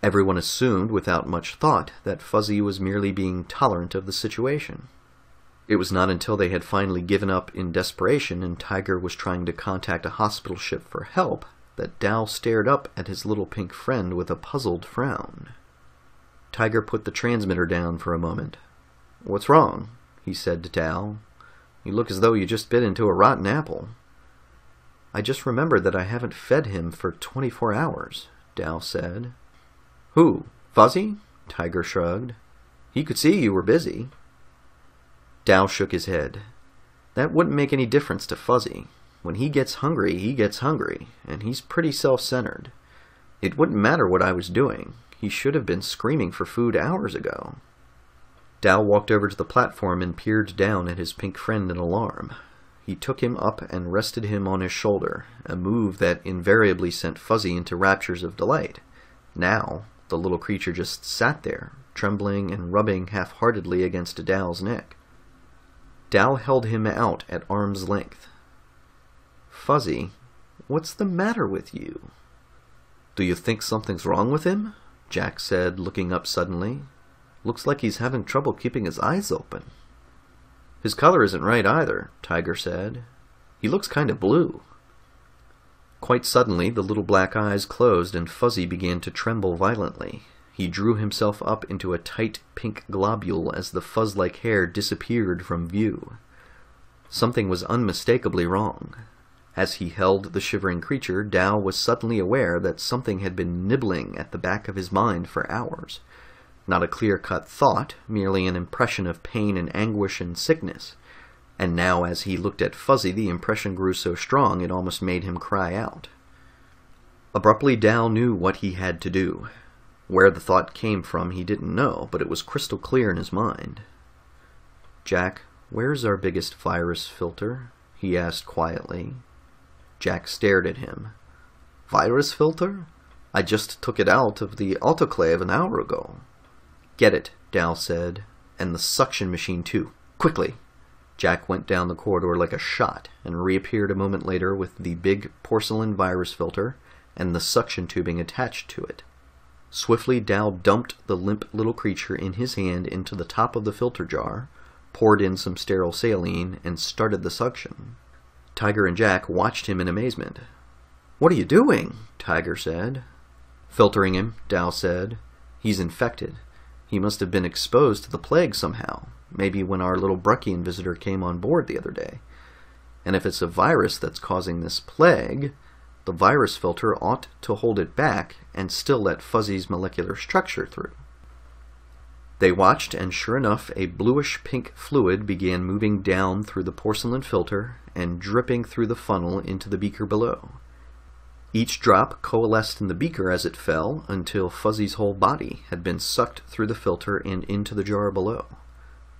Everyone assumed without much thought that Fuzzy was merely being tolerant of the situation. It was not until they had finally given up in desperation and Tiger was trying to contact a hospital ship for help that Dal stared up at his little pink friend with a puzzled frown. Tiger put the transmitter down for a moment. What's wrong? he said to Dal. You look as though you just bit into a rotten apple. I just remembered that I haven't fed him for 24 hours, Dal said. Who? Fuzzy? Tiger shrugged. He could see you were busy. Dal shook his head. That wouldn't make any difference to Fuzzy. When he gets hungry, he gets hungry, and he's pretty self-centered. It wouldn't matter what I was doing. He should have been screaming for food hours ago. Dal walked over to the platform and peered down at his pink friend in alarm. He took him up and rested him on his shoulder, a move that invariably sent Fuzzy into raptures of delight. Now, the little creature just sat there, trembling and rubbing half-heartedly against Dal's neck. Dal held him out at arm's length. Fuzzy, what's the matter with you? Do you think something's wrong with him? Jack said, looking up suddenly. Looks like he's having trouble keeping his eyes open. His color isn't right either, Tiger said. He looks kind of blue. Quite suddenly, the little black eyes closed and Fuzzy began to tremble violently. He drew himself up into a tight pink globule as the fuzz-like hair disappeared from view. Something was unmistakably wrong. As he held the shivering creature, Dal was suddenly aware that something had been nibbling at the back of his mind for hours. Not a clear-cut thought, merely an impression of pain and anguish and sickness. And now as he looked at Fuzzy, the impression grew so strong it almost made him cry out. Abruptly, Dal knew what he had to do. Where the thought came from he didn't know, but it was crystal clear in his mind. Jack, where's our biggest virus filter? he asked quietly. Jack stared at him. Virus filter? I just took it out of the autoclave an hour ago. Get it, Dal said, and the suction machine too. Quickly! Jack went down the corridor like a shot and reappeared a moment later with the big porcelain virus filter and the suction tubing attached to it. Swiftly, Dal dumped the limp little creature in his hand into the top of the filter jar, poured in some sterile saline, and started the suction. Tiger and Jack watched him in amazement. What are you doing? Tiger said. Filtering him, Dal said. He's infected. He must have been exposed to the plague somehow, maybe when our little Bruckian visitor came on board the other day. And if it's a virus that's causing this plague, the virus filter ought to hold it back and still let Fuzzy's molecular structure through. They watched, and sure enough, a bluish pink fluid began moving down through the porcelain filter and dripping through the funnel into the beaker below. Each drop coalesced in the beaker as it fell until Fuzzy's whole body had been sucked through the filter and into the jar below.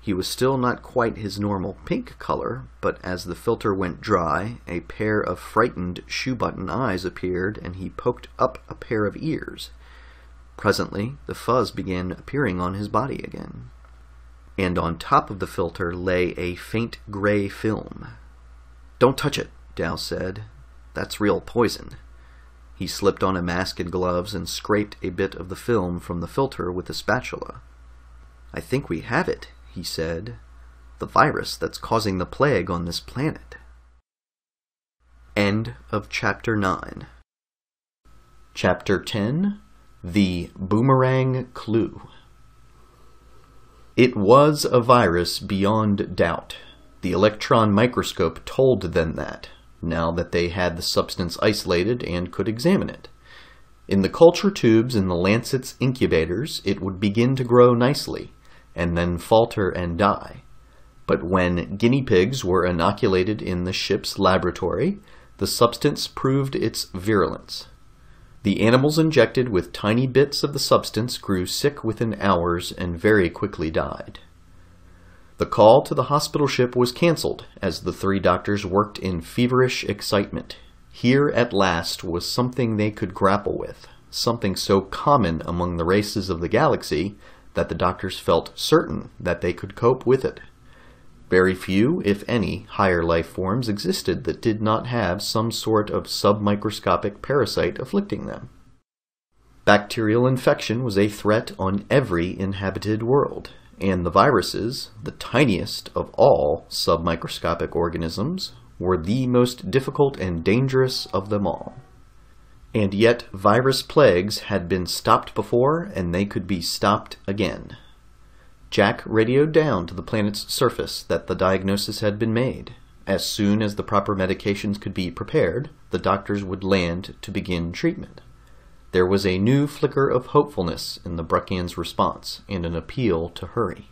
He was still not quite his normal pink color, but as the filter went dry, a pair of frightened shoe button eyes appeared and he poked up a pair of ears. Presently, the fuzz began appearing on his body again. And on top of the filter lay a faint gray film. Don't touch it, Dal said. That's real poison. He slipped on a mask and gloves and scraped a bit of the film from the filter with a spatula. I think we have it, he said. The virus that's causing the plague on this planet. End of chapter 9. Chapter 10 The Boomerang Clue. It was a virus beyond doubt. The electron microscope told them that now that they had the substance isolated and could examine it. In the culture tubes in the Lancet's incubators, it would begin to grow nicely, and then falter and die. But when guinea pigs were inoculated in the ship's laboratory, the substance proved its virulence. The animals injected with tiny bits of the substance grew sick within hours and very quickly died. The call to the hospital ship was cancelled as the three doctors worked in feverish excitement. Here at last was something they could grapple with, something so common among the races of the galaxy that the doctors felt certain that they could cope with it. Very few, if any, higher life forms existed that did not have some sort of submicroscopic parasite afflicting them. Bacterial infection was a threat on every inhabited world, and the viruses, the tiniest of all submicroscopic organisms, were the most difficult and dangerous of them all. And yet, virus plagues had been stopped before, and they could be stopped again. Jack radioed down to the planet's surface that the diagnosis had been made. As soon as the proper medications could be prepared, the doctors would land to begin treatment. There was a new flicker of hopefulness in the Bruckian's response, and an appeal to hurry.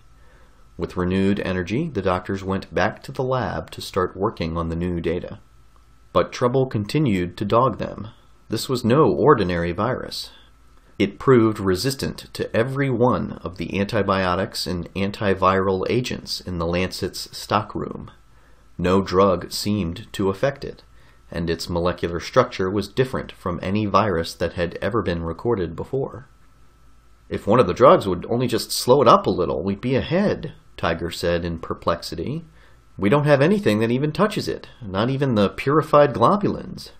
With renewed energy, the doctors went back to the lab to start working on the new data. But trouble continued to dog them. This was no ordinary virus. It proved resistant to every one of the antibiotics and antiviral agents in the Lancet's stockroom. No drug seemed to affect it and its molecular structure was different from any virus that had ever been recorded before. If one of the drugs would only just slow it up a little, we'd be ahead, Tiger said in perplexity. We don't have anything that even touches it, not even the purified globulins.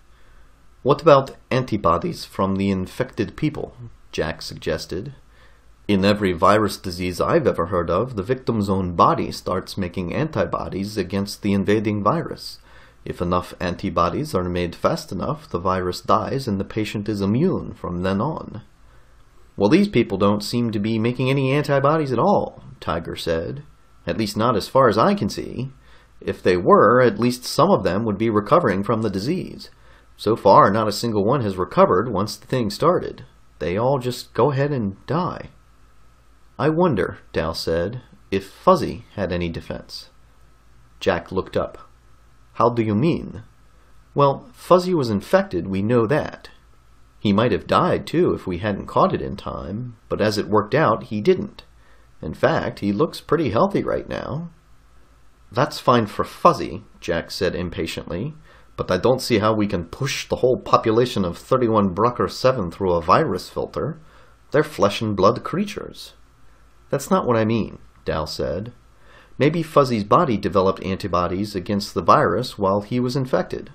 What about antibodies from the infected people? Jack suggested. In every virus disease I've ever heard of, the victim's own body starts making antibodies against the invading virus. If enough antibodies are made fast enough, the virus dies and the patient is immune from then on. Well, these people don't seem to be making any antibodies at all, Tiger said. At least not as far as I can see. If they were, at least some of them would be recovering from the disease. So far, not a single one has recovered once the thing started. They all just go ahead and die. I wonder, Dal said, if Fuzzy had any defense. Jack looked up. How do you mean? Well, Fuzzy was infected, we know that. He might have died, too, if we hadn't caught it in time, but as it worked out, he didn't. In fact, he looks pretty healthy right now. That's fine for Fuzzy, Jack said impatiently, but I don't see how we can push the whole population of 31 Brucker 7 through a virus filter. They're flesh and blood creatures. That's not what I mean, Dal said. Maybe Fuzzy's body developed antibodies against the virus while he was infected.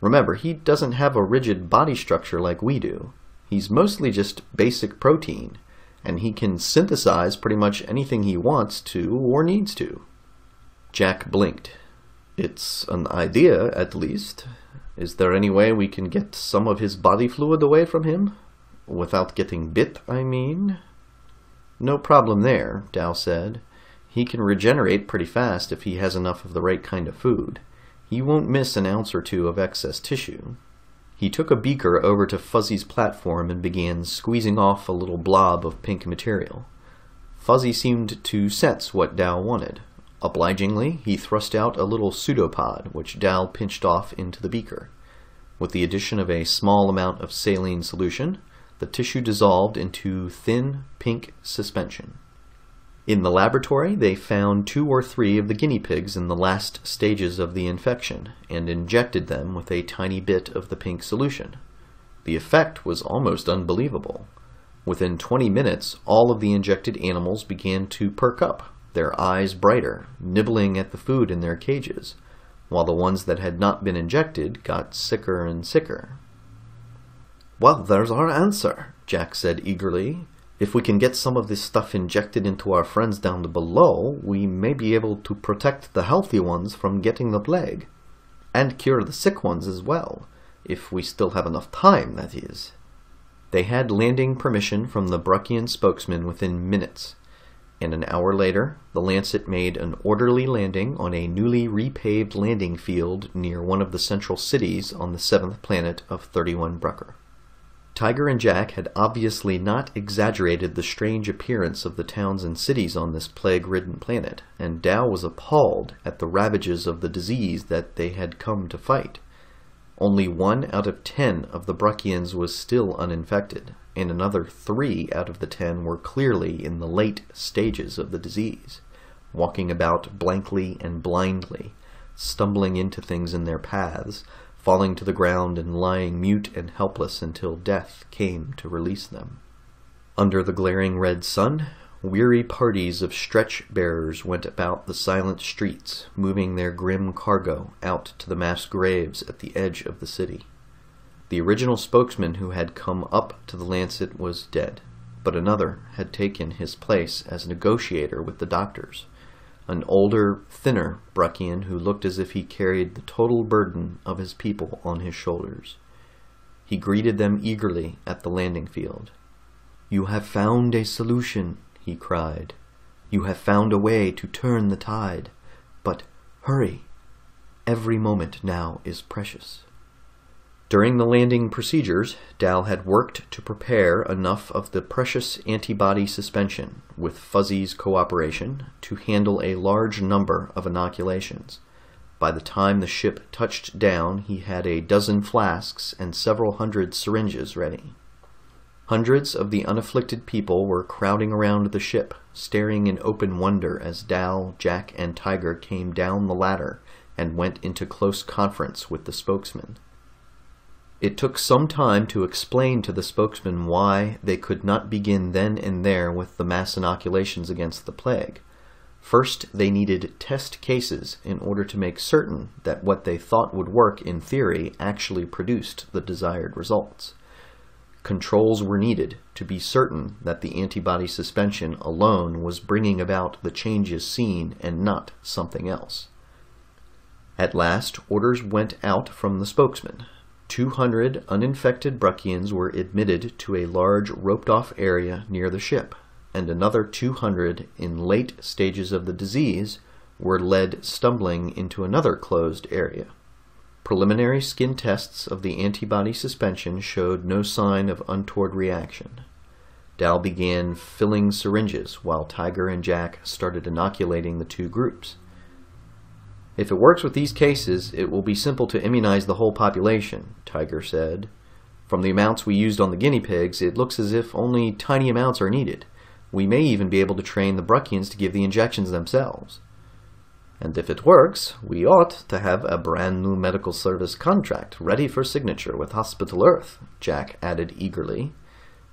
Remember, he doesn't have a rigid body structure like we do. He's mostly just basic protein, and he can synthesize pretty much anything he wants to or needs to. Jack blinked. It's an idea, at least. Is there any way we can get some of his body fluid away from him? Without getting bit, I mean? No problem there, Dal said. He can regenerate pretty fast if he has enough of the right kind of food. He won't miss an ounce or two of excess tissue. He took a beaker over to Fuzzy's platform and began squeezing off a little blob of pink material. Fuzzy seemed to sense what Dal wanted. Obligingly, he thrust out a little pseudopod, which Dal pinched off into the beaker. With the addition of a small amount of saline solution, the tissue dissolved into thin pink suspension. In the laboratory, they found two or three of the guinea pigs in the last stages of the infection and injected them with a tiny bit of the pink solution. The effect was almost unbelievable. Within 20 minutes, all of the injected animals began to perk up, their eyes brighter, nibbling at the food in their cages, while the ones that had not been injected got sicker and sicker. Well, there's our answer, Jack said eagerly. If we can get some of this stuff injected into our friends down below, we may be able to protect the healthy ones from getting the plague. And cure the sick ones as well, if we still have enough time, that is. They had landing permission from the Bruckian spokesman within minutes, and an hour later, the Lancet made an orderly landing on a newly repaved landing field near one of the central cities on the seventh planet of 31 Brucker. Tiger and Jack had obviously not exaggerated the strange appearance of the towns and cities on this plague-ridden planet, and Dal was appalled at the ravages of the disease that they had come to fight. Only one out of ten of the Bruckians was still uninfected, and another three out of the ten were clearly in the late stages of the disease, walking about blankly and blindly, stumbling into things in their paths, falling to the ground and lying mute and helpless until death came to release them. Under the glaring red sun, weary parties of stretch bearers went about the silent streets, moving their grim cargo out to the mass graves at the edge of the city. The original spokesman who had come up to the Lancet was dead, but another had taken his place as negotiator with the doctors an older, thinner Bruckian who looked as if he carried the total burden of his people on his shoulders. He greeted them eagerly at the landing field. You have found a solution, he cried. You have found a way to turn the tide. But hurry! Every moment now is precious. During the landing procedures, Dal had worked to prepare enough of the precious antibody suspension, with Fuzzy's cooperation, to handle a large number of inoculations. By the time the ship touched down, he had a dozen flasks and several hundred syringes ready. Hundreds of the unafflicted people were crowding around the ship, staring in open wonder as Dal, Jack, and Tiger came down the ladder and went into close conference with the spokesman. It took some time to explain to the spokesman why they could not begin then and there with the mass inoculations against the plague. First, they needed test cases in order to make certain that what they thought would work in theory actually produced the desired results. Controls were needed to be certain that the antibody suspension alone was bringing about the changes seen and not something else. At last, orders went out from the spokesman 200 uninfected Bruckians were admitted to a large roped-off area near the ship, and another 200 in late stages of the disease were led stumbling into another closed area. Preliminary skin tests of the antibody suspension showed no sign of untoward reaction. Dal began filling syringes while Tiger and Jack started inoculating the two groups. If it works with these cases, it will be simple to immunize the whole population, Tiger said. From the amounts we used on the guinea pigs, it looks as if only tiny amounts are needed. We may even be able to train the Bruckians to give the injections themselves. And if it works, we ought to have a brand new medical service contract ready for signature with Hospital Earth, Jack added eagerly.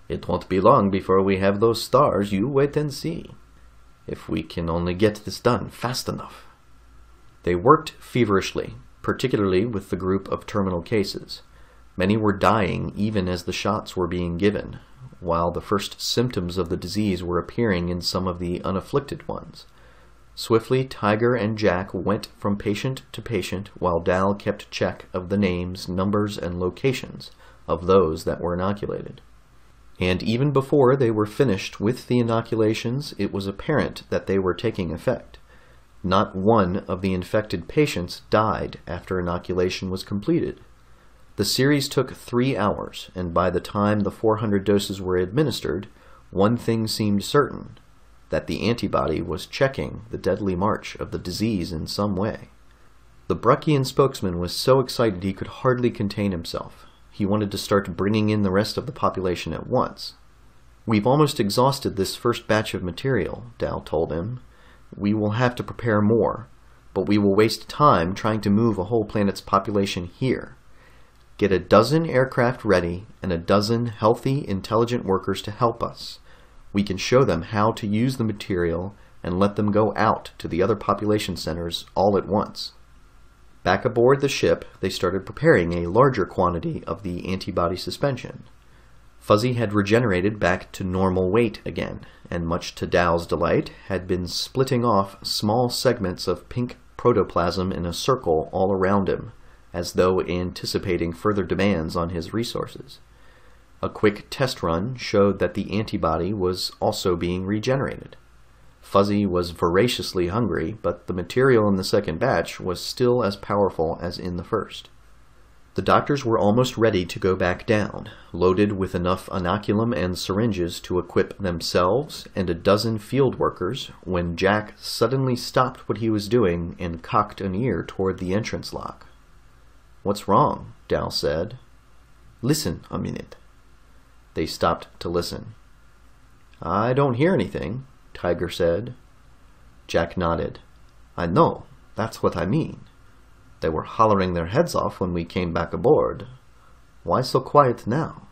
It won't be long before we have those stars, you wait and see. If we can only get this done fast enough. They worked feverishly, particularly with the group of terminal cases. Many were dying even as the shots were being given, while the first symptoms of the disease were appearing in some of the unafflicted ones. Swiftly, Tiger and Jack went from patient to patient while Dal kept check of the names, numbers, and locations of those that were inoculated. And even before they were finished with the inoculations, it was apparent that they were taking effect. Not one of the infected patients died after inoculation was completed. The series took three hours, and by the time the 400 doses were administered, one thing seemed certain that the antibody was checking the deadly march of the disease in some way. The Bruckian spokesman was so excited he could hardly contain himself. He wanted to start bringing in the rest of the population at once. We've almost exhausted this first batch of material, Dal told him. We will have to prepare more, but we will waste time trying to move a whole planet's population here. Get a dozen aircraft ready and a dozen healthy, intelligent workers to help us. We can show them how to use the material and let them go out to the other population centers all at once. Back aboard the ship, they started preparing a larger quantity of the antibody suspension. Fuzzy had regenerated back to normal weight again, and much to Dal's delight, had been splitting off small segments of pink protoplasm in a circle all around him, as though anticipating further demands on his resources. A quick test run showed that the antibody was also being regenerated. Fuzzy was voraciously hungry, but the material in the second batch was still as powerful as in the first. The doctors were almost ready to go back down, loaded with enough inoculum and syringes to equip themselves and a dozen field workers, when Jack suddenly stopped what he was doing and cocked an ear toward the entrance lock. What's wrong? Dal said. Listen a minute. They stopped to listen. I don't hear anything, Tiger said. Jack nodded. I know, that's what I mean. They were hollering their heads off when we came back aboard. Why so quiet now?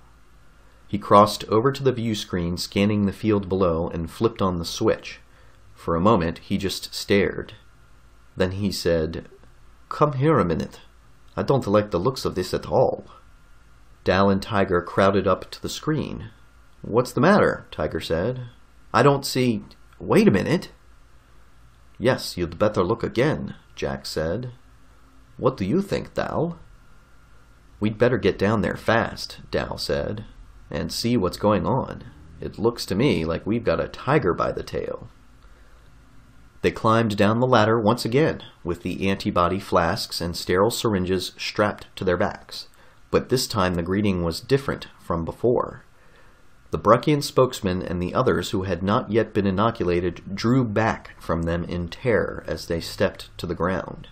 He crossed over to the view screen, scanning the field below, and flipped on the switch. For a moment, he just stared. Then he said, Come here a minute. I don't like the looks of this at all. Dal and Tiger crowded up to the screen. What's the matter? Tiger said. I don't see. Wait a minute. Yes, you'd better look again, Jack said. What do you think, Dal? We'd better get down there fast, Dal said, and see what's going on. It looks to me like we've got a tiger by the tail. They climbed down the ladder once again, with the antibody flasks and sterile syringes strapped to their backs, but this time the greeting was different from before. The Bruckian spokesman and the others who had not yet been inoculated drew back from them in terror as they stepped to the ground.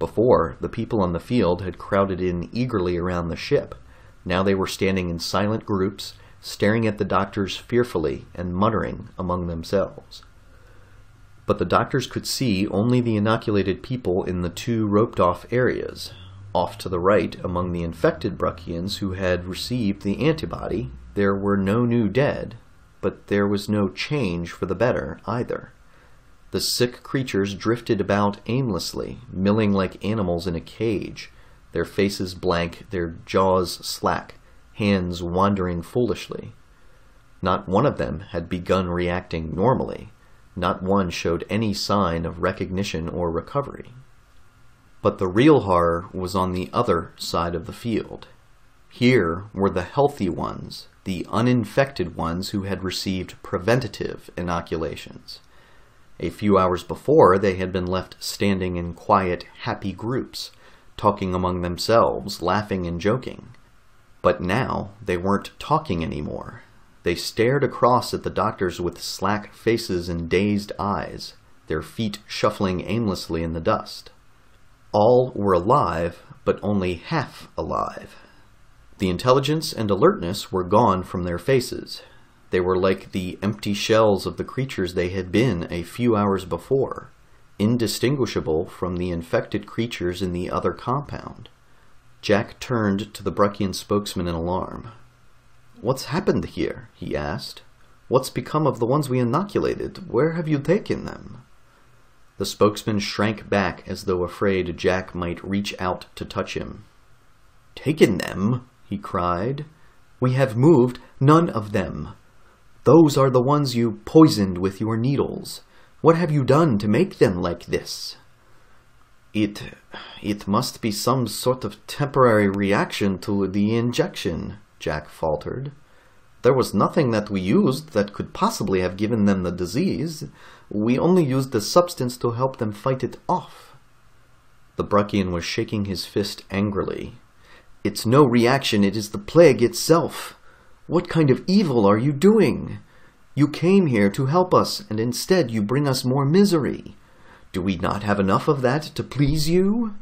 Before, the people on the field had crowded in eagerly around the ship. Now they were standing in silent groups, staring at the doctors fearfully and muttering among themselves but the doctors could see only the inoculated people in the two roped off areas. Off to the right, among the infected Bruckians who had received the antibody, there were no new dead, but there was no change for the better either. The sick creatures drifted about aimlessly, milling like animals in a cage, their faces blank, their jaws slack, hands wandering foolishly. Not one of them had begun reacting normally not one showed any sign of recognition or recovery. But the real horror was on the other side of the field. Here were the healthy ones, the uninfected ones who had received preventative inoculations. A few hours before, they had been left standing in quiet, happy groups, talking among themselves, laughing and joking. But now they weren't talking anymore. They stared across at the doctors with slack faces and dazed eyes, their feet shuffling aimlessly in the dust. All were alive, but only half alive. The intelligence and alertness were gone from their faces. They were like the empty shells of the creatures they had been a few hours before, indistinguishable from the infected creatures in the other compound. Jack turned to the Bruckian spokesman in alarm. What's happened here? he asked. What's become of the ones we inoculated? Where have you taken them? The spokesman shrank back as though afraid Jack might reach out to touch him. Taken them? he cried. We have moved none of them. Those are the ones you poisoned with your needles. What have you done to make them like this? It it must be some sort of temporary reaction to the injection, Jack faltered. There was nothing that we used that could possibly have given them the disease. We only used the substance to help them fight it off. The Bruckian was shaking his fist angrily. It's no reaction, it is the plague itself. What kind of evil are you doing? You came here to help us, and instead you bring us more misery. Do we not have enough of that to please you?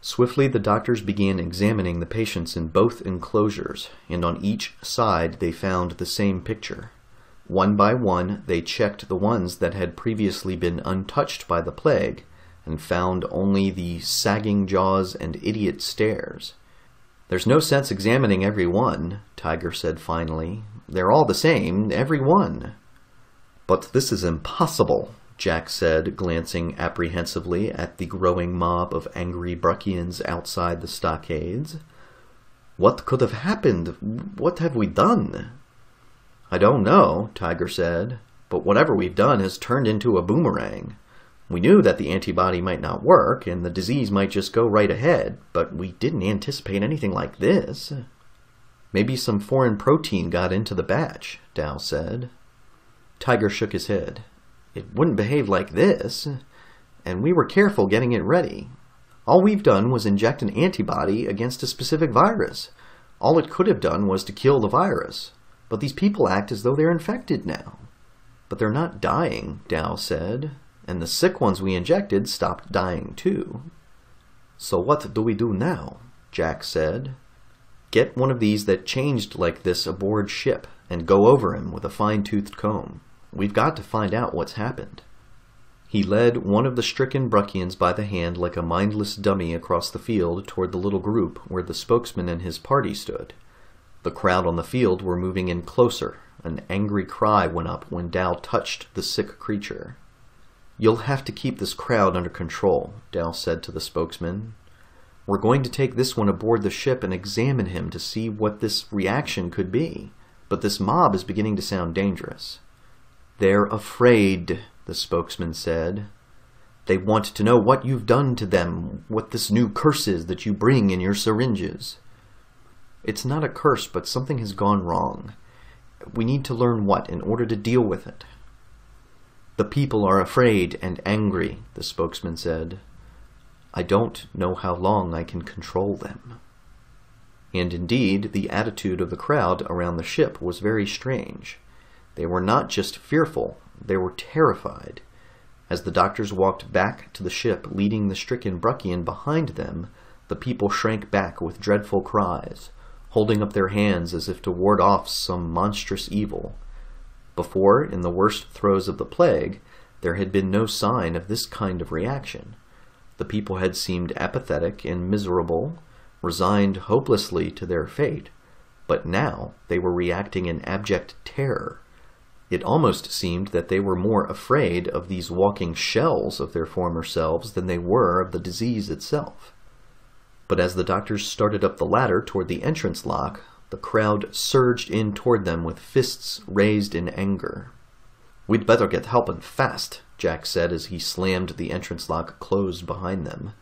Swiftly the doctors began examining the patients in both enclosures, and on each side they found the same picture. One by one they checked the ones that had previously been untouched by the plague, and found only the sagging jaws and idiot stares. There's no sense examining every one, Tiger said finally. They're all the same, every one. But this is impossible, Jack said, glancing apprehensively at the growing mob of angry Bruckians outside the stockades. What could have happened? What have we done? I don't know, Tiger said, but whatever we've done has turned into a boomerang. We knew that the antibody might not work, and the disease might just go right ahead, but we didn't anticipate anything like this. Maybe some foreign protein got into the batch, Dal said. Tiger shook his head. It wouldn't behave like this, and we were careful getting it ready. All we've done was inject an antibody against a specific virus. All it could have done was to kill the virus. But these people act as though they're infected now. But they're not dying, Dal said, and the sick ones we injected stopped dying too. So what do we do now? Jack said. Get one of these that changed like this aboard ship and go over him with a fine-toothed comb. We've got to find out what's happened. He led one of the stricken Bruckians by the hand like a mindless dummy across the field toward the little group where the spokesman and his party stood. The crowd on the field were moving in closer. An angry cry went up when Dal touched the sick creature. You'll have to keep this crowd under control, Dal said to the spokesman. We're going to take this one aboard the ship and examine him to see what this reaction could be. But this mob is beginning to sound dangerous. They're afraid, the spokesman said. They want to know what you've done to them, what this new curse is that you bring in your syringes. It's not a curse, but something has gone wrong. We need to learn what in order to deal with it. The people are afraid and angry, the spokesman said. I don't know how long I can control them. And indeed, the attitude of the crowd around the ship was very strange. They were not just fearful, they were terrified. As the doctors walked back to the ship, leading the stricken Bruckian behind them, the people shrank back with dreadful cries, holding up their hands as if to ward off some monstrous evil. Before, in the worst throes of the plague, there had been no sign of this kind of reaction. The people had seemed apathetic and miserable, resigned hopelessly to their fate, but now they were reacting in abject terror it almost seemed that they were more afraid of these walking shells of their former selves than they were of the disease itself. But as the doctors started up the ladder toward the entrance lock, the crowd surged in toward them with fists raised in anger. We'd better get helping fast, Jack said as he slammed the entrance lock closed behind them.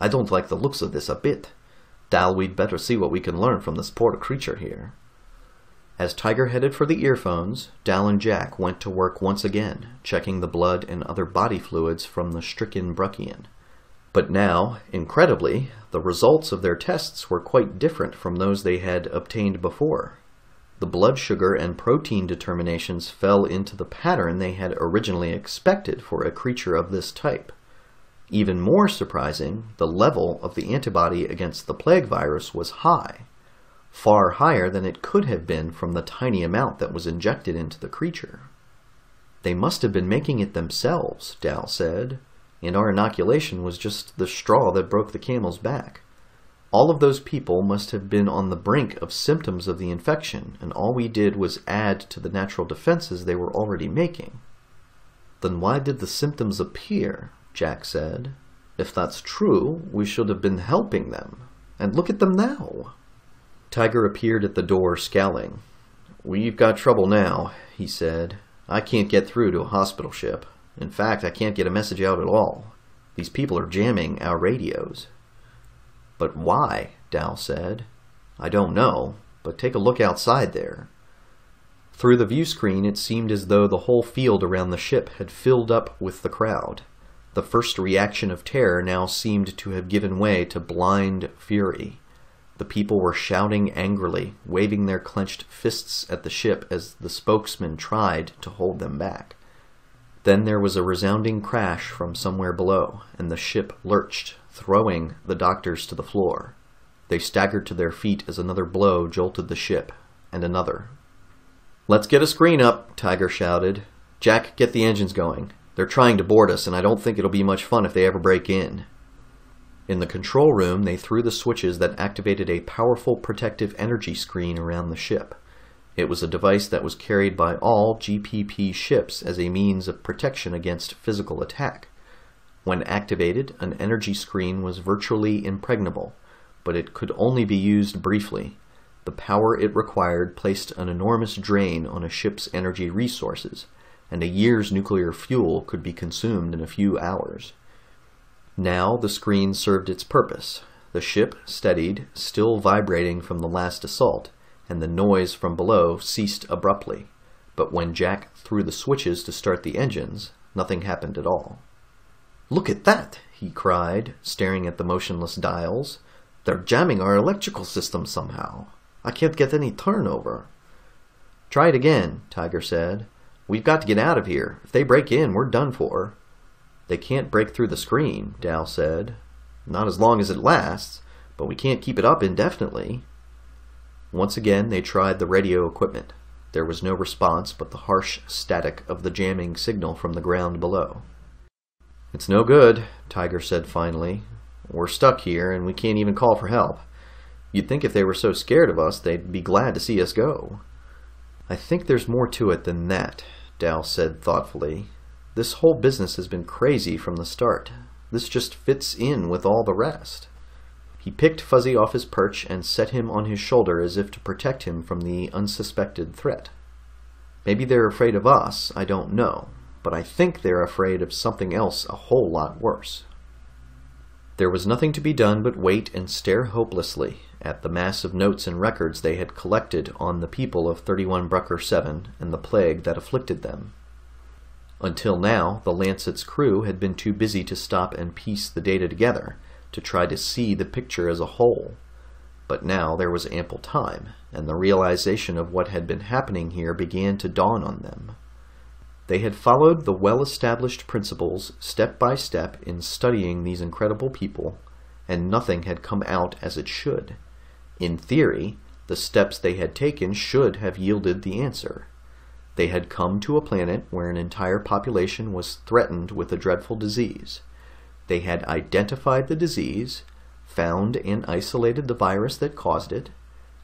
I don't like the looks of this a bit. Dal, we'd better see what we can learn from this poor creature here. As Tiger headed for the earphones, Dal and Jack went to work once again, checking the blood and other body fluids from the stricken Bruckian. But now, incredibly, the results of their tests were quite different from those they had obtained before. The blood sugar and protein determinations fell into the pattern they had originally expected for a creature of this type. Even more surprising, the level of the antibody against the plague virus was high far higher than it could have been from the tiny amount that was injected into the creature. They must have been making it themselves, Dal said. And our inoculation was just the straw that broke the camel's back. All of those people must have been on the brink of symptoms of the infection, and all we did was add to the natural defenses they were already making. Then why did the symptoms appear? Jack said. If that's true, we should have been helping them. And look at them now. Tiger appeared at the door, scowling. We've got trouble now, he said. I can't get through to a hospital ship. In fact, I can't get a message out at all. These people are jamming our radios. But why? Dal said. I don't know, but take a look outside there. Through the view screen, it seemed as though the whole field around the ship had filled up with the crowd. The first reaction of terror now seemed to have given way to blind fury. The people were shouting angrily, waving their clenched fists at the ship as the spokesman tried to hold them back. Then there was a resounding crash from somewhere below, and the ship lurched, throwing the doctors to the floor. They staggered to their feet as another blow jolted the ship, and another. Let's get a screen up, Tiger shouted. Jack, get the engines going. They're trying to board us, and I don't think it'll be much fun if they ever break in. In the control room, they threw the switches that activated a powerful protective energy screen around the ship. It was a device that was carried by all GPP ships as a means of protection against physical attack. When activated, an energy screen was virtually impregnable, but it could only be used briefly. The power it required placed an enormous drain on a ship's energy resources, and a year's nuclear fuel could be consumed in a few hours. Now the screen served its purpose. The ship steadied, still vibrating from the last assault, and the noise from below ceased abruptly. But when Jack threw the switches to start the engines, nothing happened at all. Look at that! he cried, staring at the motionless dials. They're jamming our electrical system somehow. I can't get any turnover. Try it again, Tiger said. We've got to get out of here. If they break in, we're done for. They can't break through the screen, Dal said. Not as long as it lasts, but we can't keep it up indefinitely. Once again, they tried the radio equipment. There was no response but the harsh static of the jamming signal from the ground below. It's no good, Tiger said finally. We're stuck here, and we can't even call for help. You'd think if they were so scared of us, they'd be glad to see us go. I think there's more to it than that, Dal said thoughtfully. This whole business has been crazy from the start. This just fits in with all the rest. He picked Fuzzy off his perch and set him on his shoulder as if to protect him from the unsuspected threat. Maybe they're afraid of us, I don't know, but I think they're afraid of something else a whole lot worse. There was nothing to be done but wait and stare hopelessly at the mass of notes and records they had collected on the people of 31 Brucker 7 and the plague that afflicted them. Until now, the Lancet's crew had been too busy to stop and piece the data together, to try to see the picture as a whole. But now there was ample time, and the realization of what had been happening here began to dawn on them. They had followed the well established principles step by step in studying these incredible people, and nothing had come out as it should. In theory, the steps they had taken should have yielded the answer. They had come to a planet where an entire population was threatened with a dreadful disease. They had identified the disease, found and isolated the virus that caused it,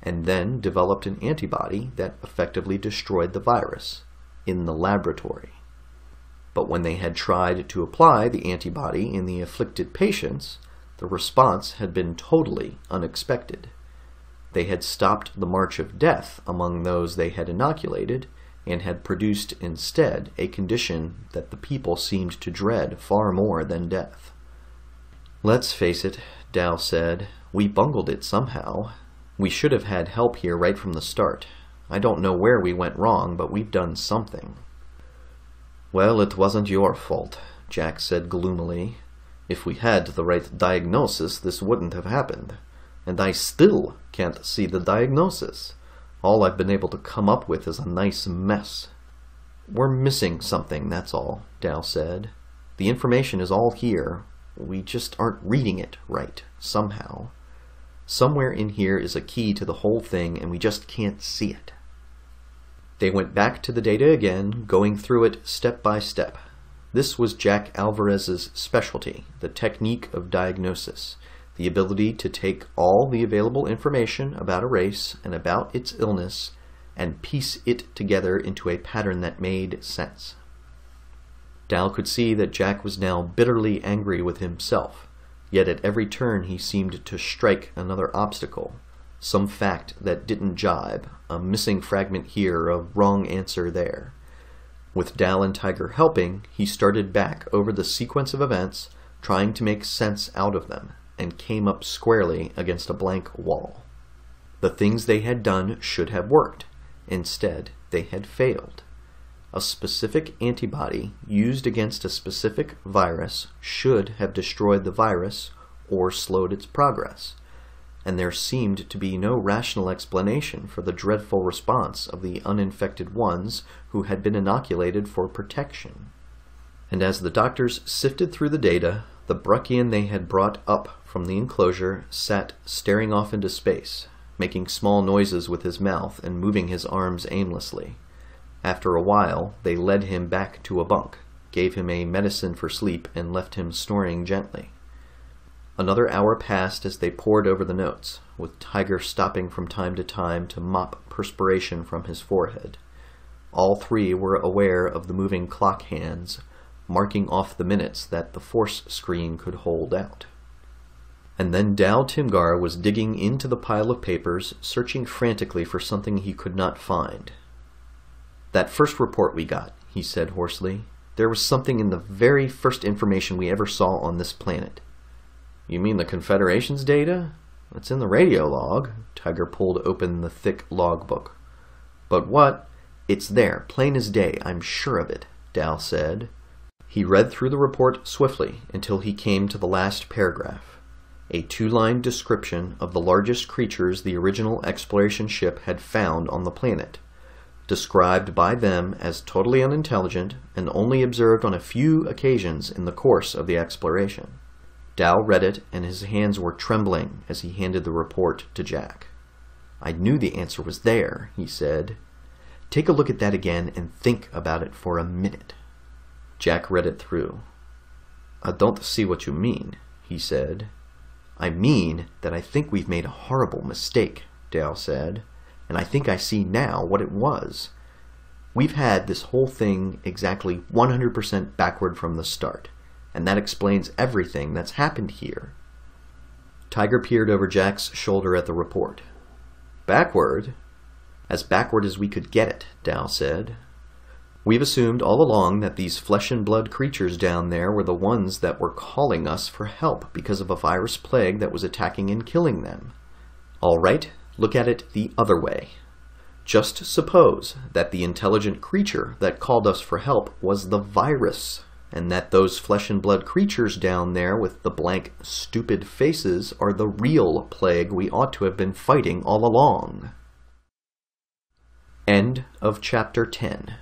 and then developed an antibody that effectively destroyed the virus in the laboratory. But when they had tried to apply the antibody in the afflicted patients, the response had been totally unexpected. They had stopped the march of death among those they had inoculated, and had produced instead a condition that the people seemed to dread far more than death. Let's face it, Dal said, we bungled it somehow. We should have had help here right from the start. I don't know where we went wrong, but we've done something. Well, it wasn't your fault, Jack said gloomily. If we had the right diagnosis, this wouldn't have happened. And I still can't see the diagnosis. All I've been able to come up with is a nice mess. We're missing something, that's all, Dal said. The information is all here. We just aren't reading it right, somehow. Somewhere in here is a key to the whole thing, and we just can't see it. They went back to the data again, going through it step by step. This was Jack Alvarez's specialty, the technique of diagnosis, the ability to take all the available information about a race and about its illness and piece it together into a pattern that made sense. Dal could see that Jack was now bitterly angry with himself, yet at every turn he seemed to strike another obstacle, some fact that didn't jibe, a missing fragment here, a wrong answer there. With Dal and Tiger helping, he started back over the sequence of events, trying to make sense out of them, and came up squarely against a blank wall. The things they had done should have worked. Instead, they had failed. A specific antibody used against a specific virus should have destroyed the virus or slowed its progress, and there seemed to be no rational explanation for the dreadful response of the uninfected ones who had been inoculated for protection. And as the doctors sifted through the data, the Bruckian they had brought up from the enclosure sat staring off into space, making small noises with his mouth and moving his arms aimlessly. After a while, they led him back to a bunk, gave him a medicine for sleep, and left him snoring gently. Another hour passed as they pored over the notes, with Tiger stopping from time to time to mop perspiration from his forehead. All three were aware of the moving clock hands, marking off the minutes that the force screen could hold out. And then Dal Timgar was digging into the pile of papers, searching frantically for something he could not find. That first report we got, he said hoarsely. There was something in the very first information we ever saw on this planet. You mean the Confederation's data? It's in the radio log. Tiger pulled open the thick logbook. But what? It's there, plain as day, I'm sure of it, Dal said. He read through the report swiftly until he came to the last paragraph. A two-line description of the largest creatures the original exploration ship had found on the planet described by them as totally unintelligent and only observed on a few occasions in the course of the exploration. Dal read it, and his hands were trembling as he handed the report to Jack. I knew the answer was there, he said. Take a look at that again and think about it for a minute. Jack read it through. I don't see what you mean, he said. I mean that I think we've made a horrible mistake, Dal said and I think I see now what it was. We've had this whole thing exactly 100% backward from the start, and that explains everything that's happened here. Tiger peered over Jack's shoulder at the report. Backward? As backward as we could get it, Dal said. We've assumed all along that these flesh and blood creatures down there were the ones that were calling us for help because of a virus plague that was attacking and killing them. All right, Look at it the other way. Just suppose that the intelligent creature that called us for help was the virus, and that those flesh and blood creatures down there with the blank, stupid faces are the real plague we ought to have been fighting all along. End of chapter 10.